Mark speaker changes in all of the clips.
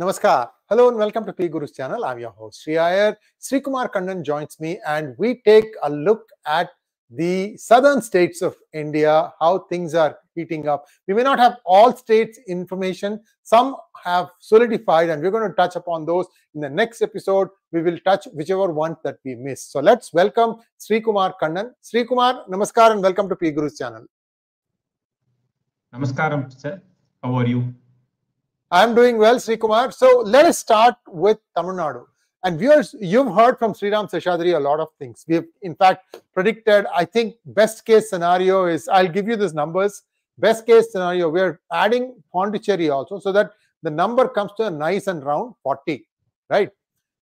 Speaker 1: Namaskar. Hello and welcome to P Guru's channel. I'm your host Sree Iyer. Sri Kumar Kannan joins me and we take a look at the southern states of India, how things are heating up. We may not have all states information. Some have solidified and we're going to touch upon those in the next episode. We will touch whichever ones that we miss. So let's welcome Sri Kumar Kannan. Sri Kumar, Namaskar and welcome to P Guru's channel.
Speaker 2: Namaskaram, sir. How are you?
Speaker 1: I'm doing well, Sri Kumar. So let us start with Tamil Nadu. And viewers, you've heard from Sriram Seshadri a lot of things. We have, in fact, predicted, I think, best case scenario is I'll give you these numbers. Best case scenario, we're adding Pondicherry also so that the number comes to a nice and round 40, right?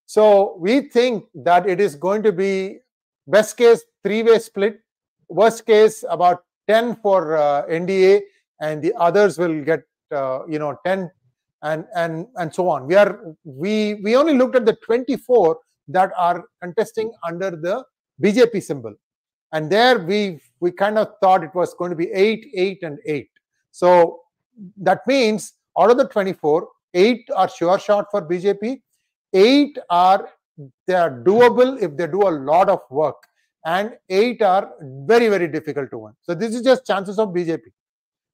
Speaker 1: So we think that it is going to be best case three way split, worst case about 10 for uh, NDA, and the others will get, uh, you know, 10 and and and so on. We are we we only looked at the 24 that are contesting under the bjp symbol. And there we we kind of thought it was going to be 8 8 and 8 so that means out of the 24 8 are sure shot for bjp 8 are they are doable if they do a lot of work and 8 are very very difficult to win. So this is just chances of bjp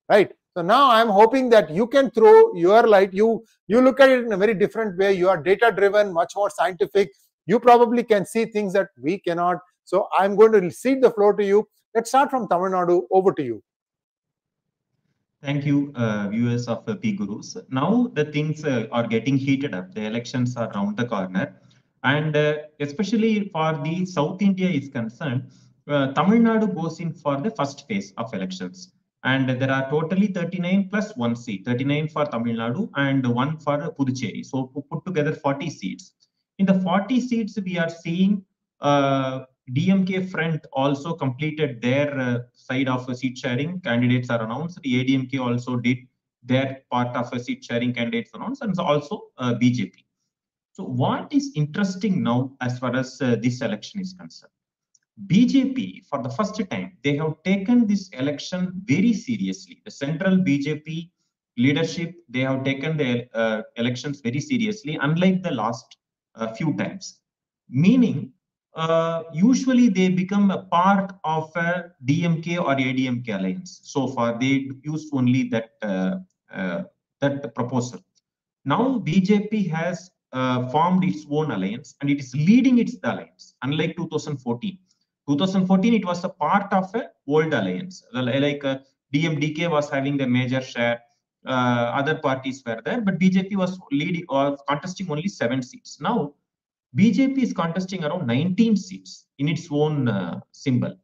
Speaker 1: right so now I'm hoping that you can throw your light. You you look at it in a very different way. You are data driven, much more scientific. You probably can see things that we cannot. So I'm going to cede the floor to you. Let's start from Tamil Nadu. Over to you.
Speaker 2: Thank you, uh, viewers of uh, P Gurus. Now the things uh, are getting heated up. The elections are around the corner, and uh, especially for the South India is concerned, uh, Tamil Nadu goes in for the first phase of elections and there are totally 39 plus one seat 39 for tamil nadu and one for puducherry. So put together 40 seats. In the 40 seats we are seeing uh, dmk front also completed their uh, side of seat sharing. Candidates are announced. The admk also did their part of a seat sharing candidates announced and also uh, bjp so what is interesting now as far as uh, this election is concerned BJP, for the first time, they have taken this election very seriously. The central BJP leadership, they have taken the uh, elections very seriously, unlike the last uh, few times. Meaning, uh, usually they become a part of a DMK or ADMK alliance. So far, they used only that uh, uh, that proposal. Now, BJP has uh, formed its own alliance and it is leading its alliance, unlike 2014 2014 it was a part of a old alliance. Like uh, dmdk was having the major share uh, other parties were there but bjp was leading or contesting only seven seats. Now bjp is contesting around 19 seats in its own uh, symbol.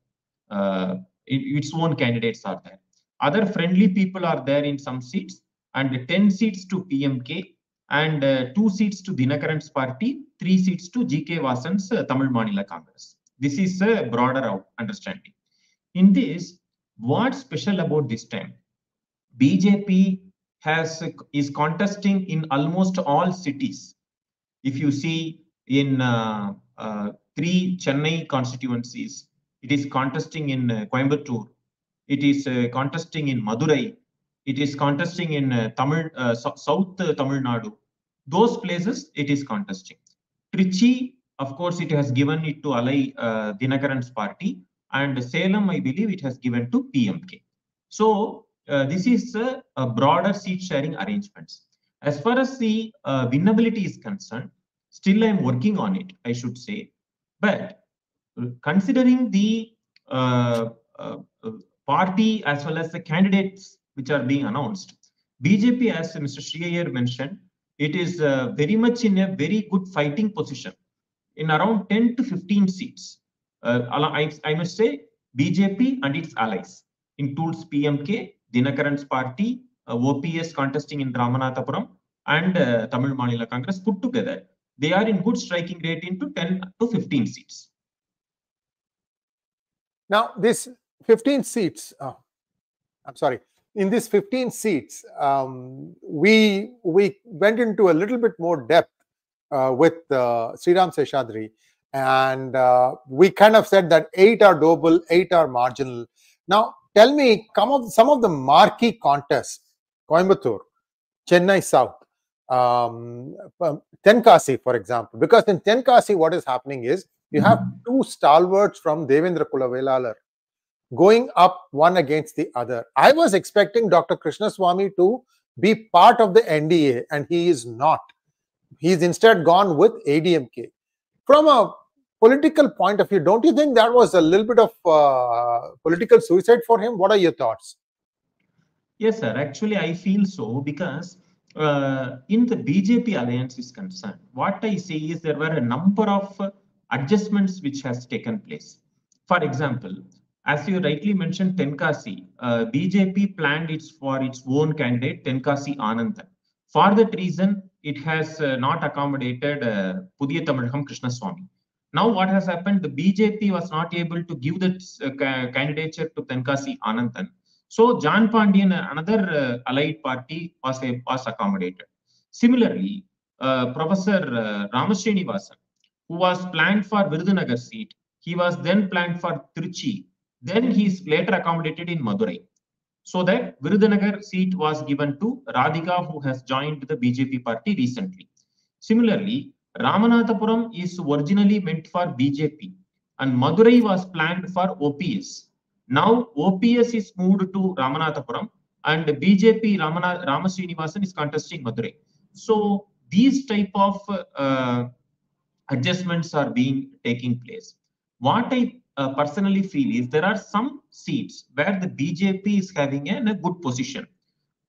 Speaker 2: Uh, it, its own candidates are there. Other friendly people are there in some seats and 10 seats to pmk and uh, two seats to dinakaran's party three seats to gk vasan's uh, tamil maanila congress this is a broader understanding. In this, what's special about this time? BJP has is contesting in almost all cities. If you see in uh, uh, three Chennai constituencies, it is contesting in uh, Coimbatore, it is uh, contesting in Madurai, it is contesting in uh, Tamil uh, South Tamil Nadu. Those places it is contesting. Trichy of course, it has given it to Alai uh, Dinakaran's party, and Salem, I believe, it has given to PMK. So uh, this is a, a, broader seat sharing arrangements. As far as the uh, winnability is concerned, still I'm working on it, I should say. But considering the uh, uh, party as well as the candidates which are being announced, BJP, as Mr. Sree Iyer mentioned, it is uh, very much in a very good fighting position in around 10 to 15 seats. Uh, I, I, must say BJP and its allies includes PMK, Dinakaran's party, uh, OPS contesting in Ramanathapuram and uh, Tamil Maanila Congress put together. They are in good striking rate into 10 to 15 seats.
Speaker 1: Now, this 15 seats, oh, I'm sorry, in these 15 seats, um, we we went into a little bit more depth uh, with uh, Sriram Seshadri. And uh, we kind of said that eight are doable, eight are marginal. Now, tell me, come of some of the marquee contests, Coimbatore, Chennai South, um, um, Tenkasi, for example, because in Tenkasi, what is happening is you have two stalwarts from Devendra Kulavelalar going up one against the other. I was expecting Dr. Krishnaswamy to be part of the NDA, and he is not. He's instead gone with ADMK. From a political point of view, don't you think that was a little bit of uh, political suicide for him? What are your thoughts?
Speaker 2: Yes, sir. Actually, I feel so because uh, in the BJP alliance is concerned, what I see is there were a number of adjustments which has taken place. For example, as you rightly mentioned, Tenkasi, uh, BJP planned its for its own candidate, Tenkasi Anandan. For that reason, it has uh, not accommodated Pudhiya Tamizhagam Krishnaswamy. Now, what has happened? The BJP was not able to give the uh, candidature to Tenkasi Anandan. So, John Pandian, another uh, allied party, was, was accommodated. Similarly, uh, Professor uh, Ramasrinivasan, who was planned for Virudhunagar seat, he was then planned for Trichy. Then he is later accommodated in Madurai. So that Virudhunagar seat was given to Radhika, who has joined the BJP party recently. Similarly, Ramanathapuram is originally meant for BJP and Madurai was planned for OPS. Now OPS is moved to Ramanathapuram and BJP Ramana, Ramasrinivasan is contesting Madurai. So these type of uh, adjustments are being taking place. What I uh, personally feel is there are some seats where the BJP is having a, a good position.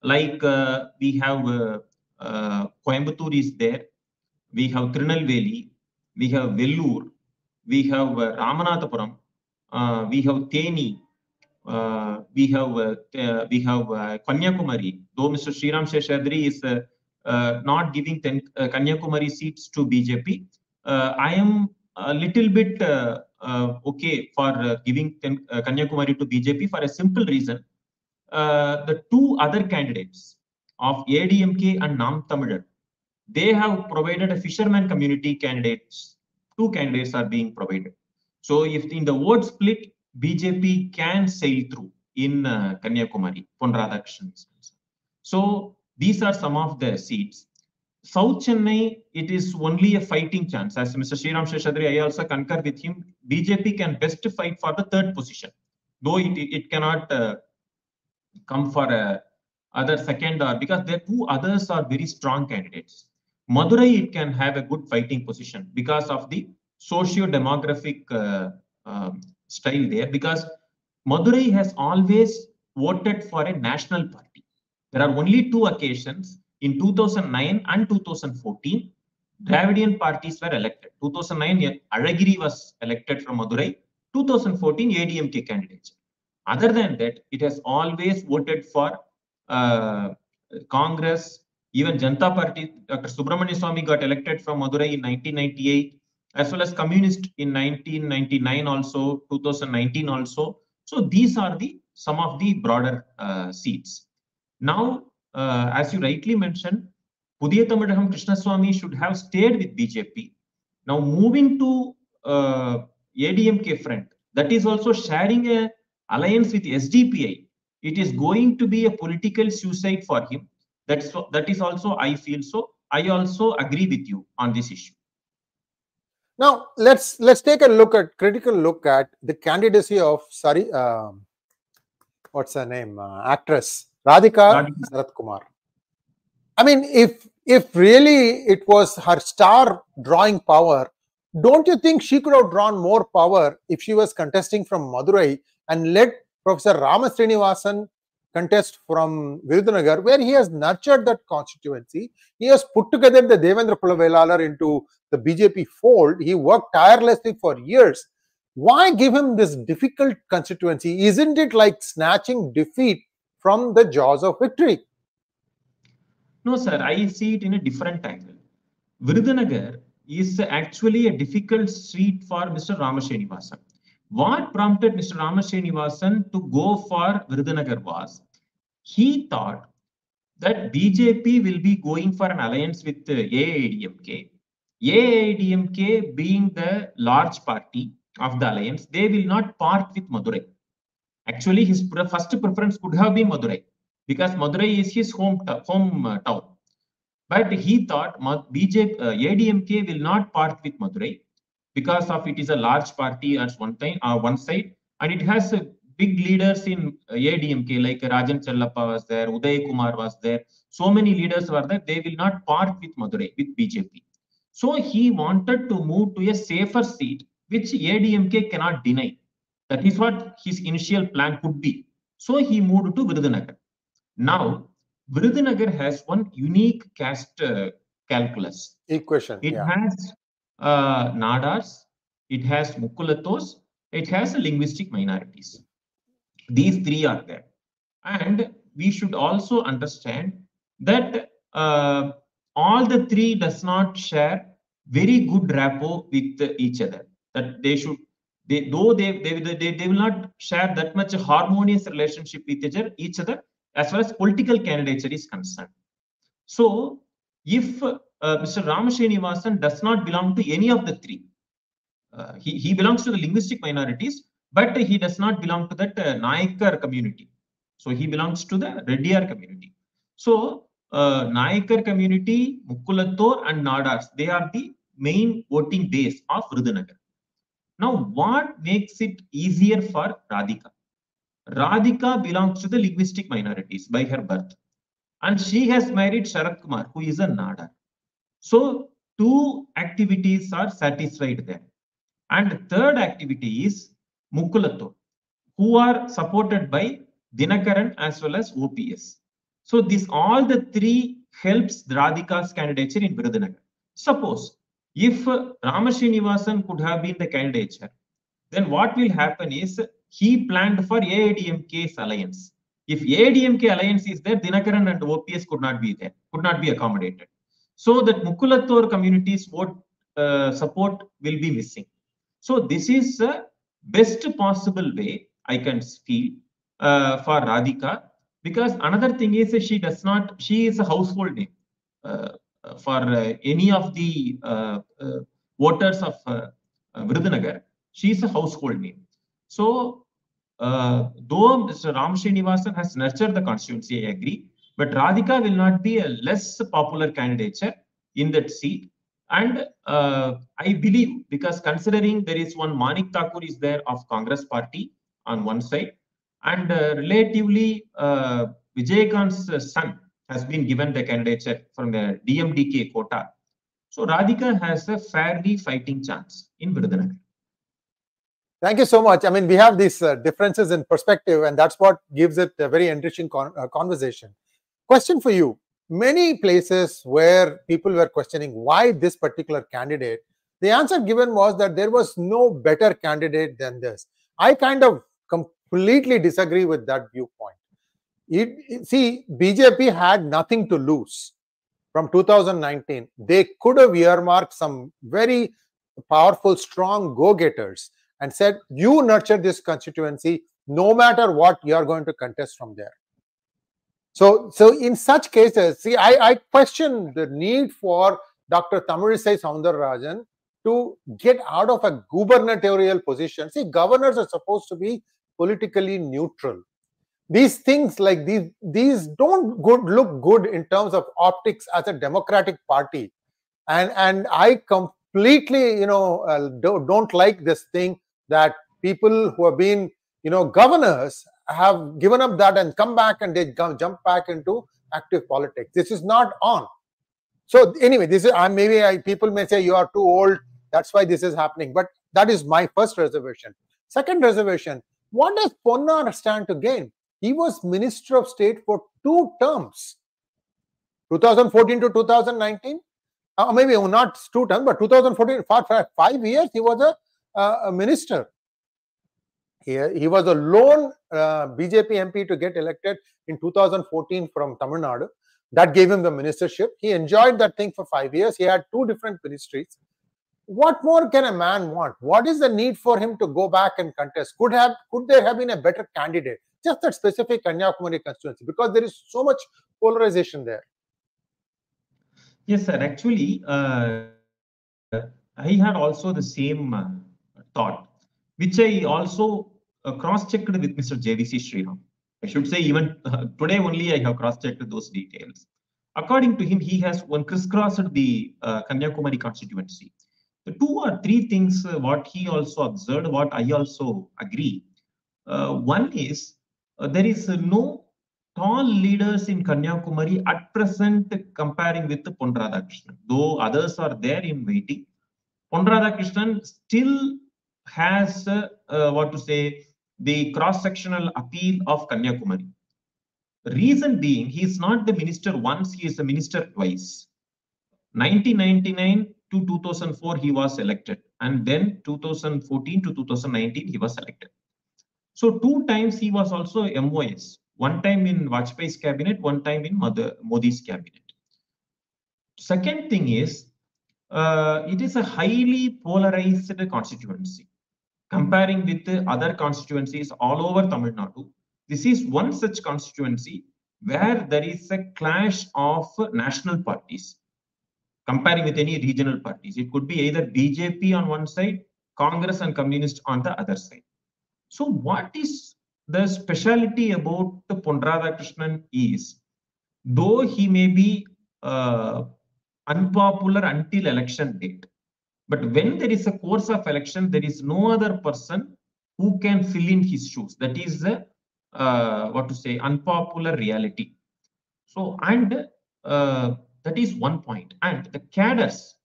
Speaker 2: Like uh, we have uh, uh, Coimbatore is there, we have Tirunelveli, we have Vellore, we have uh, Ramanathapuram, uh, we have Theni, we have we have Kanyakumari. Though Mr. Sriram Seshadri is not giving ten, Kanyakumari seats to BJP, I am a little bit okay for uh, giving uh, Kanyakumari to BJP for a simple reason. Uh, the two other candidates of ADMK and Nam Tamizhar, they have provided a fisherman community candidates. Two candidates are being provided. So if in the vote split, BJP can sail through in uh, Kanyakumari, Pon Radhakrishnan. is concerned. So these are some of the seats. South Chennai, it is only a fighting chance. As Mr. Sriram Seshadri, I also concur with him. BJP can best fight for the third position, though it, it cannot uh, come for a other second or because the two others are very strong candidates. Madurai, it can have a good fighting position because of the socio-demographic uh, um, style there because Madurai has always voted for a national party. There are only two occasions in 2009 and 2014, Dravidian parties were elected. 2009, Alagiri was elected from Madurai. 2014, ADMK candidates. Other than that, it has always voted for uh, Congress, even Janta Party. Dr. Subramanian Swamy got elected from Madurai in 1998, as well as Communist in 1999 also, 2019 also. So these are the some of the broader uh, seats. Now, uh, as you rightly mentioned, Pudhiya Tamizhagam Krishnaswamy should have stayed with BJP. Now moving to uh, ADMK front, that is also sharing a alliance with SDPI. It is going to be a political suicide for him. That's that is also I feel so. I also agree with you on this issue.
Speaker 1: Now let's let's take a look at critical look at the candidacy of sorry, um, what's her name? Uh, actress Radhika. Sarath Kumar. I mean, if if really it was her star drawing power, don't you think she could have drawn more power if she was contesting from Madurai and let Professor Rama Srinivasan contest from Virudhunagar, where he has nurtured that constituency. He has put together the Devendra Kulavelalar into the BJP fold. He worked tirelessly for years. Why give him this difficult constituency? Isn't it like snatching defeat from the jaws of victory?
Speaker 2: No, sir, I see it in a different angle. Virudhunagar is actually a difficult seat for Mr. Ramasrinivasan. What prompted Mr. Ramasrinivasan to go for Virudhunagar was he thought that BJP will be going for an alliance with AIDMK. AIDMK being the large party of the alliance, they will not part with Madurai. Actually, his first preference could have been Madurai because Madurai is his home, home uh. But he thought BJP, uh, ADMK will not part with Madurai because of it is a large party at one uh, one side, and it has uh, big leaders in uh, ADMK like Rajan Chellappa was there, Uday Kumar was there. So many leaders were there. They will not part with Madurai with BJP. So he wanted to move to a safer seat, which ADMK cannot deny. That is what his initial plan could be. So he moved to Virudhunagar. Now, Virudhunagar has one unique caste uh, calculus.
Speaker 1: Equation.
Speaker 2: It
Speaker 1: yeah.
Speaker 2: has uh, Nadars, it has Mukkulathors, it has linguistic minorities. These three are there. And we should also understand that uh, all the three does not share very good rapport with each other. That they should, they though they they, they, they will not share that much harmonious relationship with each other, each other as far as political candidature is concerned. So if uh, Mr. Ramasrinivasan does not belong to any of the three, uh, he, he belongs to the linguistic minorities, but he does not belong to that uh, community. So he belongs to the Reddiyar community. So uh, community, Mukkulathor and Nadars, they are the main voting base of Virudhunagar. Now, what makes it easier for Radhika? Radhika belongs to the linguistic minorities by her birth. And she has married Sarath Kumar, who is a Nada. So, two activities are satisfied there. And third activity is Mukulato, who are supported by Dinakaran as well as OPS. So, this all the three helps Radhika's candidature in Virudhunagar. Suppose if Ramasrinivasan could have been the candidature, then what will happen is he planned for AIDMK's alliance. If AIDMK alliance is there, Dinakaran and OPS could not be there, could not be accommodated. So that Mukkulathor community's vote uh, support will be missing. So this is the best possible way I can feel uh, for Radhika because another thing is she does not, she is a household name. Uh, for uh, any of the uh, uh, voters of uh, Virudhunagar, she is a household name. So, though Mr. Ram Srinivasan has nurtured the constituency, I agree, but Radhika will not be a less popular candidature in that seat. And I believe, because considering there is one Manik Thakur is there of Congress party on one side, and relatively Vijayakanth's son has been given the candidature from the DMDK quota. So Radhika has a fairly fighting chance in Virudhunagar.
Speaker 1: Thank you so much. I mean, we have these uh, differences in perspective, and that's what gives it a very enriching con uh, conversation. Question for you. Many places where people were questioning why this particular candidate, the answer given was that there was no better candidate than this. I kind of completely disagree with that viewpoint. It, it, see, BJP had nothing to lose from 2019. They could have earmarked some very powerful, strong go getters and said, You nurture this constituency no matter what you are going to contest from there. So, so in such cases, see, I, I question the need for Dr. Tamilisai Soundararajan to get out of a gubernatorial position. See, governors are supposed to be politically neutral these things like these these don't good look good in terms of optics as a democratic party. And and i completely you know uh, don't, don't like this thing that people who have been you know governors have given up that and come back and they jump back into active politics. This is not on. So anyway this is maybe I, people may say you are too old that's why this is happening but that is my first reservation. Second reservation what does Ponnar stand to gain he was Minister of State for two terms, 2014 to 2019. Uh, maybe not two terms, but 2014, for five years, he was a, uh, a minister. He, he was a lone uh, BJP MP to get elected in 2014 from Tamil Nadu. That gave him the ministership. He enjoyed that thing for five years. He had two different ministries. What more can a man want? What is the need for him to go back and contest? Could have could there have been a better candidate? Just that specific Kanyakumari constituency because there is so much polarization there.
Speaker 2: Yes, sir. Actually, uh, I had also the same uh, thought, which I also uh, cross-checked with Mr. JVC Sriram. I should say even uh, today only I have cross-checked those details. According to him, he has one crisscrossed the uh, Kanyakumari constituency. The two or three things uh, what he also observed, what I also agree. Uh, one is there is no tall leaders in Kanyakumari at present comparing with Pon Radhakrishnan. Though others are there in waiting, Pon Radhakrishnan still has uh, uh, what to say the cross-sectional appeal of Kanyakumari. Reason being, he is not the minister once; he is the minister twice. 1999 to 2004, he was elected, and then 2014 to 2019, he was elected. So two times he was also MOS. One time in Vajpayee's cabinet, one time in Mother, Modi's cabinet. Second thing is, uh, it is a highly polarized constituency comparing with the other constituencies all over Tamil Nadu. This is one such constituency where there is a clash of national parties comparing with any regional parties. It could be either BJP on one side, Congress and Communist on the other side. So what is the speciality about the Pon Radhakrishnan is, though he may be uh, unpopular until election date, but when there is a course of election, there is no other person who can fill in his shoes. That is the uh, what to say unpopular reality. So and uh, that is one point. And the cadres,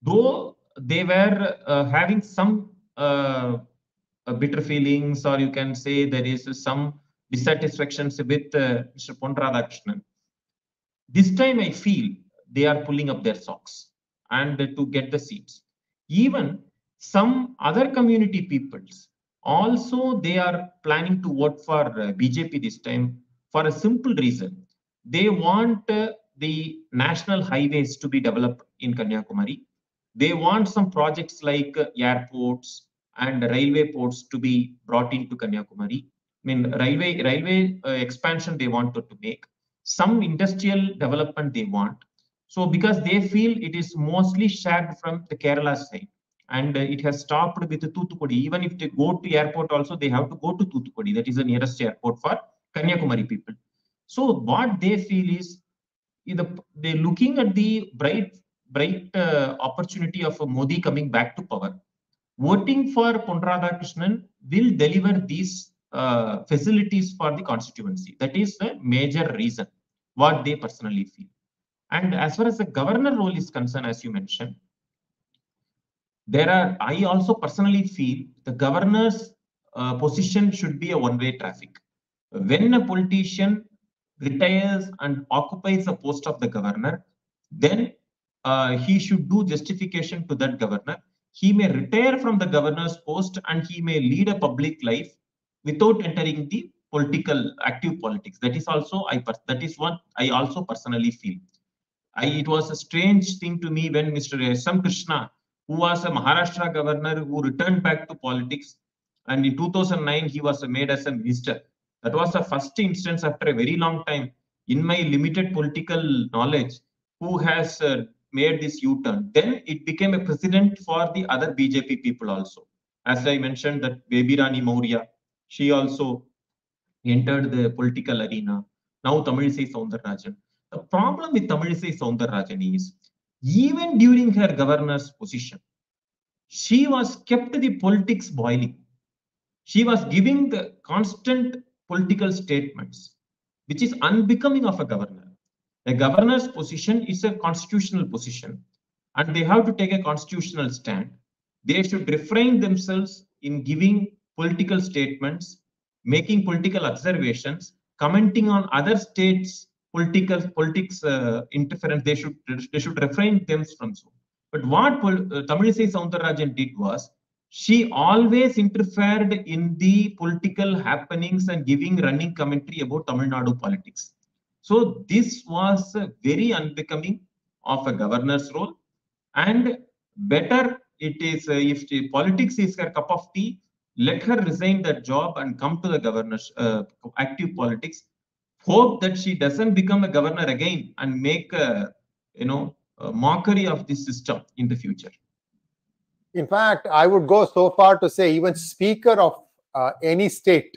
Speaker 2: though they were uh, having some uh, bitter feelings, or you can say there is some dissatisfactions with uh, Mr. Pon Radhakrishnan. This time I feel they are pulling up their socks and to get the seats. Even some other community peoples also they are planning to vote for uh, BJP this time for a simple reason. They want uh, the national highways to be developed in Kanyakumari. They want some projects like airports and railway ports to be brought into Kanyakumari. I mean, railway railway uh, expansion they wanted to make. Some industrial development they want. So because they feel it is mostly shared from the Kerala side and uh, it has stopped with Thoothukudi. Even if they go to airport also, they have to go to Thoothukudi. That is the nearest airport for Kanyakumari people. So what they feel is they're looking at the bright, bright uh, opportunity of Modi coming back to power. Voting for Pon Radhakrishnan will deliver these uh, facilities for the constituency. That is the major reason what they personally feel. And as far as the governor role is concerned, as you mentioned, there are, I also personally feel the governor's uh, position should be a one-way traffic. When a politician retires and occupies the post of the governor, then uh, he should do justification to that governor. He may retire from the governor's post and he may lead a public life without entering the political active politics. That is also I that is what I also personally feel. I, it was a strange thing to me when Mr. S. M. Krishna, who was a Maharashtra governor who returned back to politics, and in 2009 he was made as a minister. That was the first instance after a very long time in my limited political knowledge who has uh, made this U-turn. Then it became a precedent for the other BJP people also. As I mentioned that Baby Rani Maurya, she also entered the political arena. Now Tamilisai Soundararajan. The problem with Tamilisai Soundararajan is even during her governor's position, she was kept the politics boiling. She was giving the constant political statements, which is unbecoming of a governor. A governor's position is a constitutional position, and they have to take a constitutional stand. They should refrain themselves in giving political statements, making political observations, commenting on other states' political politics uh, interference. They should they should refrain themselves from so. But what uh, Tamilisai Soundararajan did was she always interfered in the political happenings and giving running commentary about Tamil Nadu politics. So this was very unbecoming of a governor's role and better it is uh, if the politics is her cup of tea, let her resign that job and come to the governor's uh, active politics. Hope that she doesn't become a governor again and make a, you know, a mockery of this system in the future.
Speaker 1: In fact, I would go so far to say even speaker of uh, any state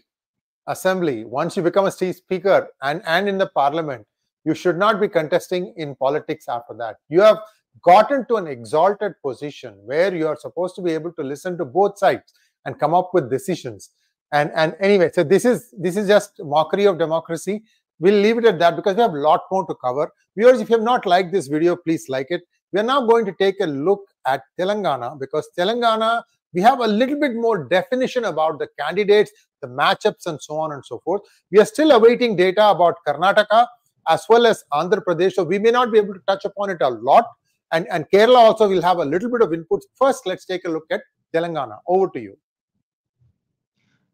Speaker 1: assembly, once you become a speaker and, and in the parliament, you should not be contesting in politics after that. You have gotten to an exalted position where you are supposed to be able to listen to both sides and come up with decisions. And and anyway, so this is this is just mockery of democracy. We'll leave it at that because we have a lot more to cover. Viewers, if you have not liked this video, please like it. We are now going to take a look at Telangana because Telangana, we have a little bit more definition about the candidates, the matchups, and so on and so forth. We are still awaiting data about Karnataka as well as Andhra Pradesh. So we may not be able to touch upon it a lot. And, and Kerala also will have a little bit of inputs. First, let's take a look at Telangana. Over to you.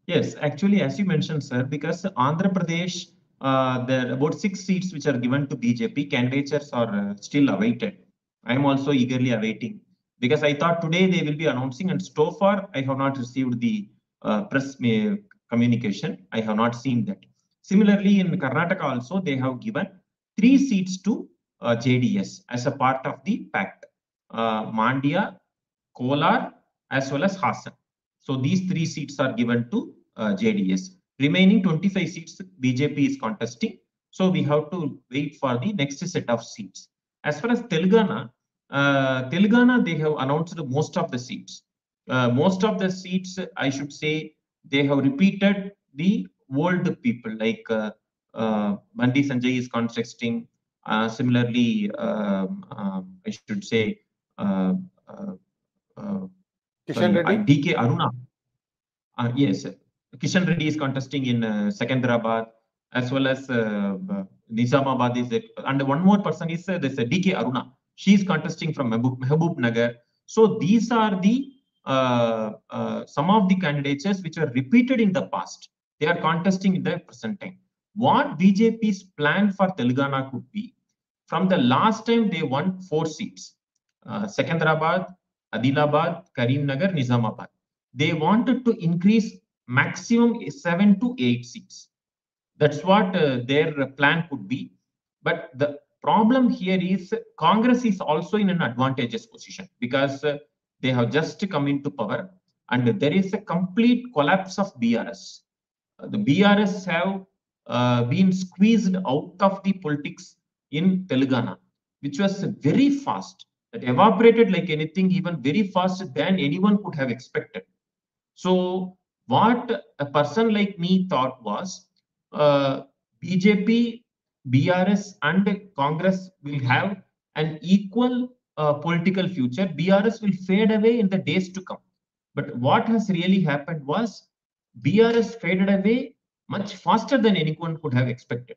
Speaker 2: Yes, actually, as you mentioned, sir, because Andhra Pradesh, uh, there are about six seats which are given to BJP. Candidatures are uh, still awaited. I am also eagerly awaiting because I thought today they will be announcing, and so far I have not received the uh, press communication. I have not seen that. Similarly, in Karnataka also, they have given three seats to uh, JDS as a part of the pact. Uh, Mandya, Kolar, as well as Hassan. So these three seats are given to uh, JDS. Remaining 25 seats, BJP is contesting. So we have to wait for the next set of seats. As far as Telangana, uh, Telangana, they have announced most of the seats. Uh, most of the seats, I should say, they have repeated the old people like uh, uh, Bandi Sanjay is contesting. Uh, similarly, um, um, I should say, uh, uh, uh,
Speaker 1: Kishan Reddy?
Speaker 2: DK Aruna. Uh, yes, Kishan Reddy is contesting in uh, Secunderabad as well as Nizamabad is it, and one more person is uh, this DK Aruna. She is contesting from Mehboob, Nagar. So these are the some of the candidatures which were repeated in the past. They are contesting in the present time. What BJP's plan for Telangana could be, from the last time they won four seats, uh, Secunderabad, Adilabad, Karimnagar, Nizamabad. They wanted to increase maximum seven to eight seats. That's what uh, their plan could be. But the problem here is Congress is also in an advantageous position because uh, they have just come into power and there is a complete collapse of BRS. Uh, the BRS have uh, been squeezed out of the politics in Telangana, which was very fast. It evaporated like anything, even very fast than anyone could have expected. So, what a person like me thought was uh, BJP, BRS, and Congress will have an equal uh, political future. BRS will fade away in the days to come. But what has really happened was BRS faded away much faster than anyone could have expected.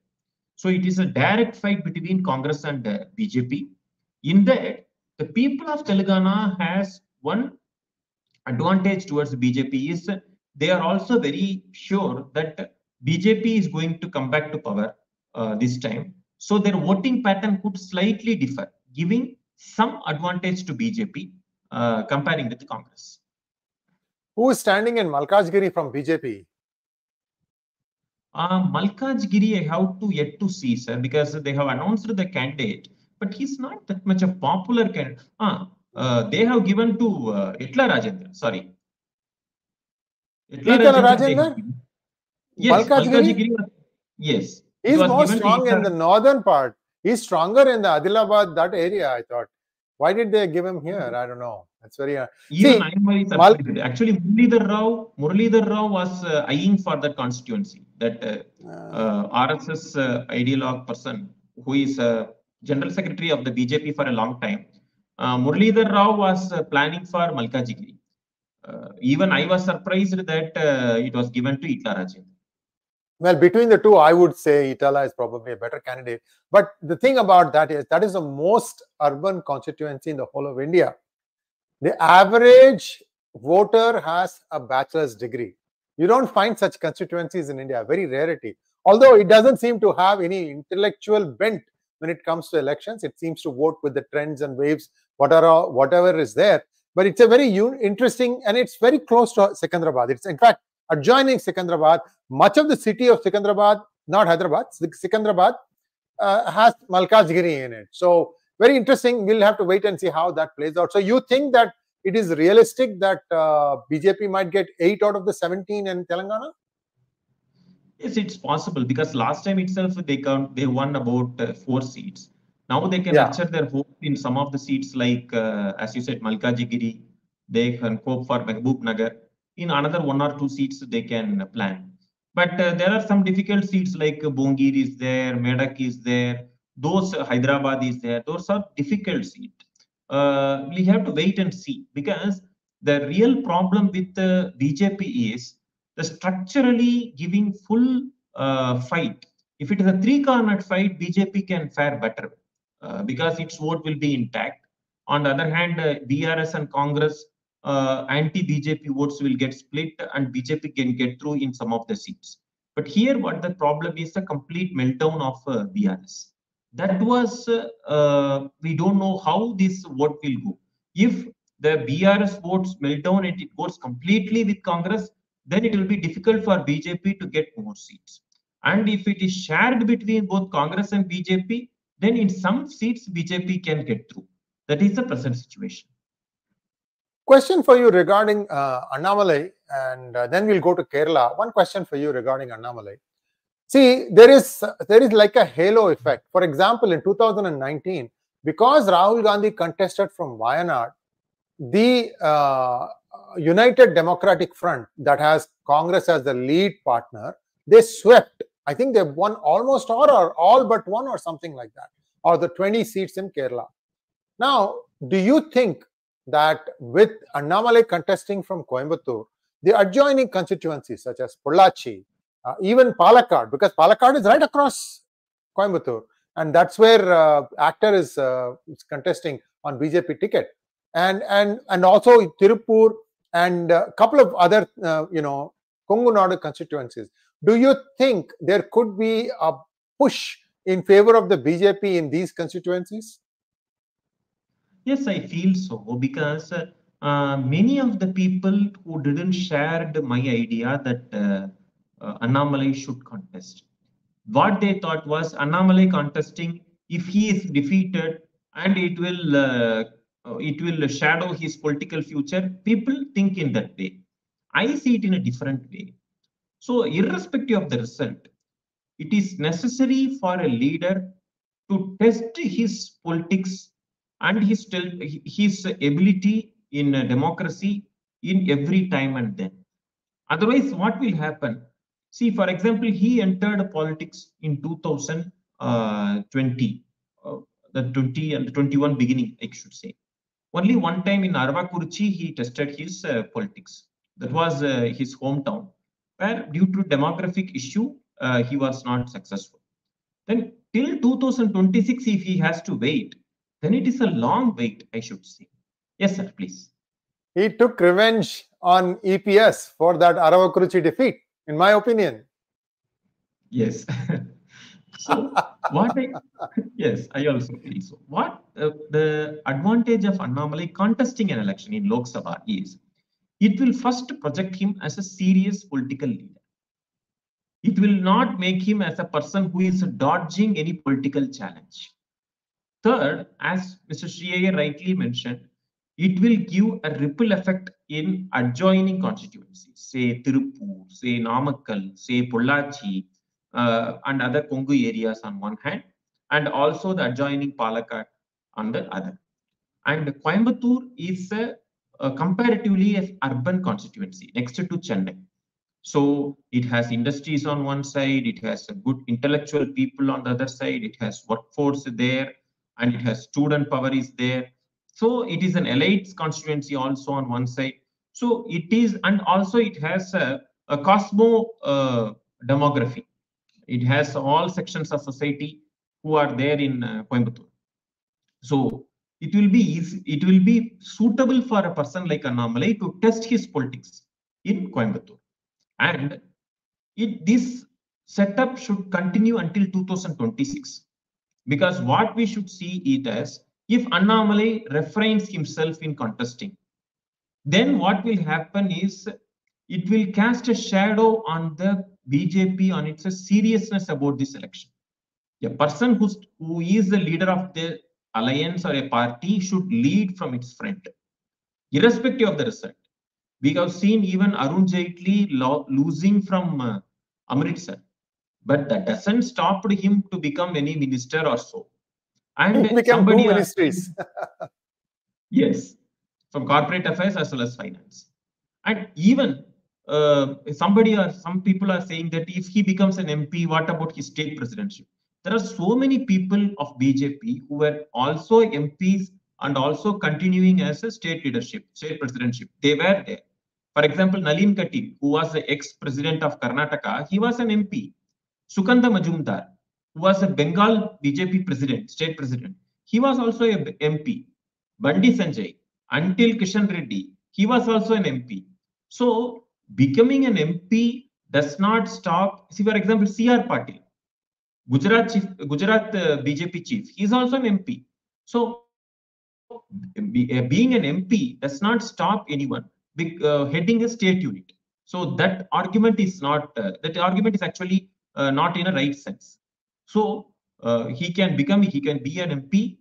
Speaker 2: So it is a direct fight between Congress and uh, BJP. In that, the people of Telangana has one advantage towards BJP is they are also very sure that BJP is going to come back to power uh, this time. So their voting pattern could slightly differ, giving some advantage to BJP uh, comparing with the Congress.
Speaker 1: Who is standing in Malkajgiri from BJP?
Speaker 2: Uh, Malkajgiri, I have to yet to see, sir, because they have announced the candidate, but he's not that much a popular candidate. Ah, uh, they have given to uh, Itla Rajendra, sorry.
Speaker 1: Itla
Speaker 2: they
Speaker 1: Rajendra?
Speaker 2: given. Yes,
Speaker 1: Malkajgiri?
Speaker 2: Malkajgiri. was- Yes.
Speaker 1: He's
Speaker 2: was
Speaker 1: more strong in the northern part. He's stronger in the Adilabad, that area, I thought. Why did they give him here? I don't know. That's very. Uh,
Speaker 2: Even
Speaker 1: See,
Speaker 2: I am very
Speaker 1: Mal-
Speaker 2: Actually, Muralidhar Rao, Muralidhar Rao was uh, eyeing for that constituency, that uh, uh, RSS uh, ideologue person who is uh, general secretary of the BJP for a long time. Uh, Muralidhar Rao was uh, planning for Malkajgiri. Uh, even I was surprised that uh, it was given to Itla Rajendra.
Speaker 1: Well, between the two, I would say Itala is probably a better candidate. But the thing about that is that is the most urban constituency in the whole of India. The average voter has a bachelor's degree. You don't find such constituencies in India, very rarity. Although it doesn't seem to have any intellectual bent when it comes to elections, it seems to vote with the trends and waves, whatever whatever is there. But it's a very un- interesting and it's very close to Secunderabad. It's in fact adjoining Secunderabad. Much of the city of Secunderabad, not Hyderabad, Secunderabad, uh, has Malkajgiri in it. So very interesting. We'll have to wait and see how that plays out. So you think that it is realistic that uh, BJP might get eight out of the 17 in Telangana?
Speaker 2: Yes, it's possible because last time itself they count they won about uh, four seats. Now they can
Speaker 1: Yeah.
Speaker 2: nurture their hope in some of the seats like uh, as you said Malkajgiri. They can hope for Mehboob Nagar. In another one or two seats they can plan. But uh, there are some difficult seats like Bhongir is there, Medak is there. Those uh, Hyderabad is there. Those are difficult seats. Uh, we have to wait and see because the real problem with the BJP is the structurally giving full uh, fight. If it is a three-cornered fight, BJP can fare better uh, because its vote will be intact. On the other hand, uh, BRS and Congress uh, anti-BJP votes will get split and BJP can get through in some of the seats. But here, what the problem is the complete meltdown of uh, BRS. That was, uh, we don't know how this vote will go. If the BRS votes melt down and it goes completely with Congress, then it will be difficult for BJP to get more seats. And if it is shared between both Congress and BJP, then in some seats BJP can get through. That is the present situation.
Speaker 1: Question for you regarding uh, Annamalai, and uh, then we'll go to Kerala. One question for you regarding Annamalai. See, there is there is like a halo effect. For example, in 2019, because Rahul Gandhi contested from Wayanad, the uh, United Democratic Front that has Congress as the lead partner, they swept. I think they won almost all or all but one or something like that, or the 20 seats in Kerala. Now, do you think that with Annamalai contesting from Coimbatore, the adjoining constituencies such as Pollachi, uh, even Palakkad, because Palakkad is right across Coimbatore, and that's where uh, actor is, uh, is contesting on BJP ticket, and and and also Tirupur and a couple of other uh, you know Kongu Kongunadu constituencies. Do you think there could be a push in favor of the BJP in these constituencies?
Speaker 2: Yes, I feel so because uh, many of the people who didn't share my idea that uh, uh, should contest. What they thought was Annamalai contesting, if he is defeated and it will uh, it will shadow his political future, people think in that way. I see it in a different way. So, irrespective of the result, it is necessary for a leader to test his politics and his tel- his ability in democracy in every time and then. Otherwise, what will happen? See, for example, he entered politics in 2020, uh, the 20 and 21 beginning, I should say. Only one time in Aravakurichi, he tested his uh, politics. That was uh, his hometown, where due to demographic issue, uh, he was not successful. Then till 2026, if he has to wait, then it is a long wait, I should say. Yes, sir, please.
Speaker 1: He took revenge on EPS for that Aravakurichi defeat, in my opinion.
Speaker 2: Yes. so what I yes, I also feel so. What uh, the advantage of Annamalai contesting an election in Lok Sabha is it will first project him as a serious political leader. It will not make him as a person who is dodging any political challenge. Third, as Mr. Shriya rightly mentioned, it will give a ripple effect in adjoining constituencies, say Tirupur, say Namakkal, say Pollachi, uh, and other Kongu areas on one hand, and also the adjoining Palakkad on the other. And Coimbatore is a, a comparatively an urban constituency next to Chennai. So it has industries on one side, it has a good intellectual people on the other side, it has workforce there, and it has student power is there. So it is an elite constituency also on one side. So it is, and also it has a, a cosmo uh, demography. It has all sections of society who are there in uh, Coimbatore. So it will be easy, it will be suitable for a person like Annamalai to test his politics in Coimbatore. And it, this setup should continue until 2026 because what we should see it as if Annamalai refrains himself in contesting, then what will happen is it will cast a shadow on the BJP on its seriousness about this election. A person who's, who is the leader of the alliance or a party should lead from its front, irrespective of the result. We have seen even Arun Jaitley lo- losing from uh, Amritsar but that doesn't stop him to become any minister or so. And somebody
Speaker 1: ministries.
Speaker 2: Yes, from corporate affairs as well as finance. And even uh, somebody or some people are saying that if he becomes an MP, what about his state presidency? There are so many people of BJP who were also MPs and also continuing as a state leadership, state presidency. They were there. For example, Nalin Kateel, who was the ex-president of Karnataka, he was an MP. Sukanta Majumdar, who was a Bengal BJP president, state president, he was also a MP. Bandi Sanjay, until Kishan Reddy, he was also an MP. So becoming an MP does not stop. See, for example, C.R. Patil, Gujarat chief, Gujarat uh, BJP chief, he is also an MP. So be, uh, being an MP does not stop anyone be, uh, heading a state unit. So that argument is not. Uh, that argument is actually not in a right sense. So uh, he can become. He can be an MP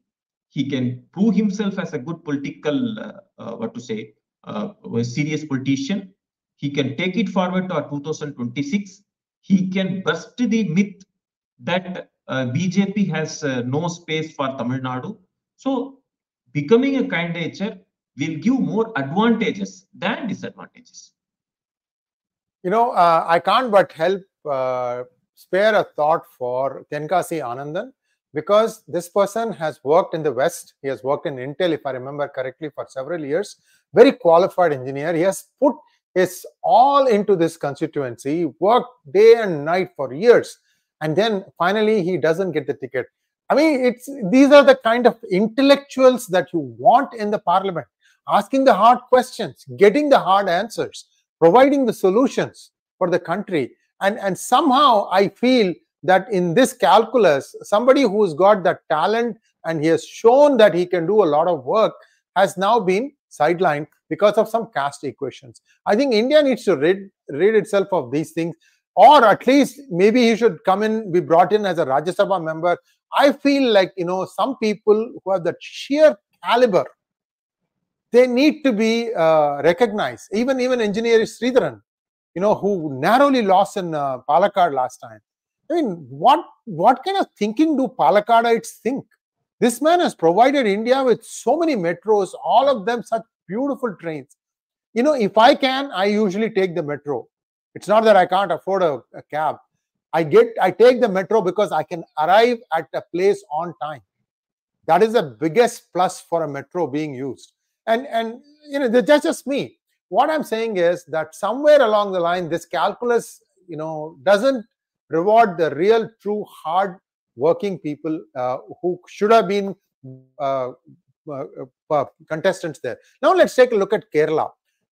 Speaker 2: he can prove himself as a good political, uh, uh, what to say, uh, a serious politician. He can take it forward to 2026. He can bust the myth that uh, BJP has uh, no space for Tamil Nadu. So, becoming a candidature will give more advantages than disadvantages.
Speaker 1: You know, uh, I can't but help uh, spare a thought for Tenkasi Anandan because this person has worked in the West. He has worked in Intel, if I remember correctly, for several years. Very qualified engineer. He has put his all into this constituency, worked day and night for years, and then finally he doesn't get the ticket. I mean, it's these are the kind of intellectuals that you want in the parliament, asking the hard questions, getting the hard answers, providing the solutions for the country. And, and somehow I feel that in this calculus, somebody who's got that talent and he has shown that he can do a lot of work has now been sidelined because of some caste equations. I think India needs to rid, rid itself of these things, or at least maybe he should come in, be brought in as a Rajya Sabha member. I feel like, you know, some people who have that sheer caliber, they need to be uh, recognized. Even even engineer Sridharan, you know, who narrowly lost in uh, Palakkad last time. I mean, what what kind of thinking do Palakkadites think? This man has provided India with so many metros, all of them such beautiful trains. You know, if I can, I usually take the metro. It's not that I can't afford a, a cab. I get I take the metro because I can arrive at a place on time. That is the biggest plus for a metro being used. And and you know, that's just me. What I'm saying is that somewhere along the line, this calculus, you know, doesn't reward the real, true, hard working people uh, who should have been uh, uh, uh, contestants there. Now let's take a look at Kerala.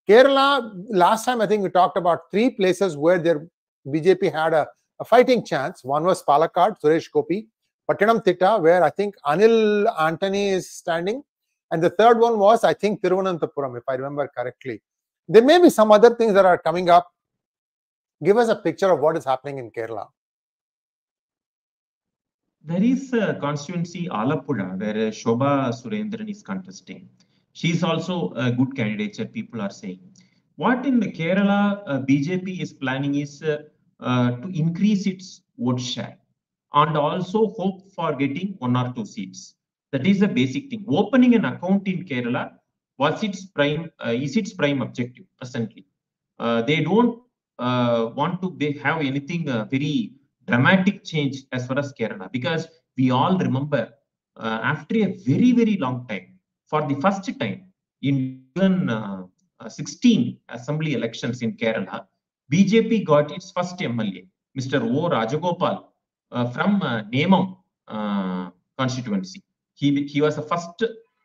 Speaker 1: Kerala, last time I think we talked about three places where their BJP had a, a fighting chance. One was Palakkad, Suresh Gopi, Thitta, where I think Anil Antony is standing, and the third one was I think Thiruvananthapuram, if I remember correctly. There may be some other things that are coming up. Give us a picture of what is happening in Kerala.
Speaker 2: There is a constituency Alappuzha where uh, Shobha Surendran is contesting. She is also a good candidate, people are saying. What in the Kerala uh, BJP is planning is uh, uh, to increase its vote share and also hope for getting one or two seats. That is the basic thing. Opening an account in Kerala was its prime uh, is its prime objective presently. Uh, they don't uh, want to have anything very dramatic change as far as Kerala because we all remember after a very very long time for the first time in even uh, uh, 16 assembly elections in Kerala, BJP got its first MLA, Mr. O. Rajagopal uh, from uh, Nemam uh, constituency. He, he was the first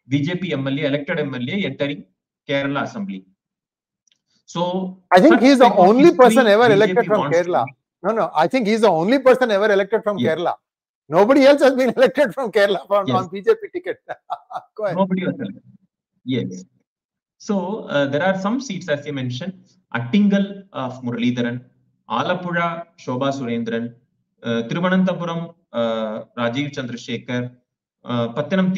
Speaker 2: BJP MLA, elected MLA entering Kerala assembly. So
Speaker 1: I think he's the only person ever
Speaker 2: BJP
Speaker 1: elected from Kerala. No, no, I think he's the only person ever elected from
Speaker 2: Yes.
Speaker 1: Kerala. Nobody else has been elected from Kerala from,
Speaker 2: Yes.
Speaker 1: on BJP ticket. Go ahead.
Speaker 2: Nobody was elected. Yes. So uh, there are some seats, as you mentioned, Attingal of Muralidharan, Alappuzha Shobha Surendran, uh, Thiruvananthapuram uh, Rajiv Chandrasekhar, uh, Pattanam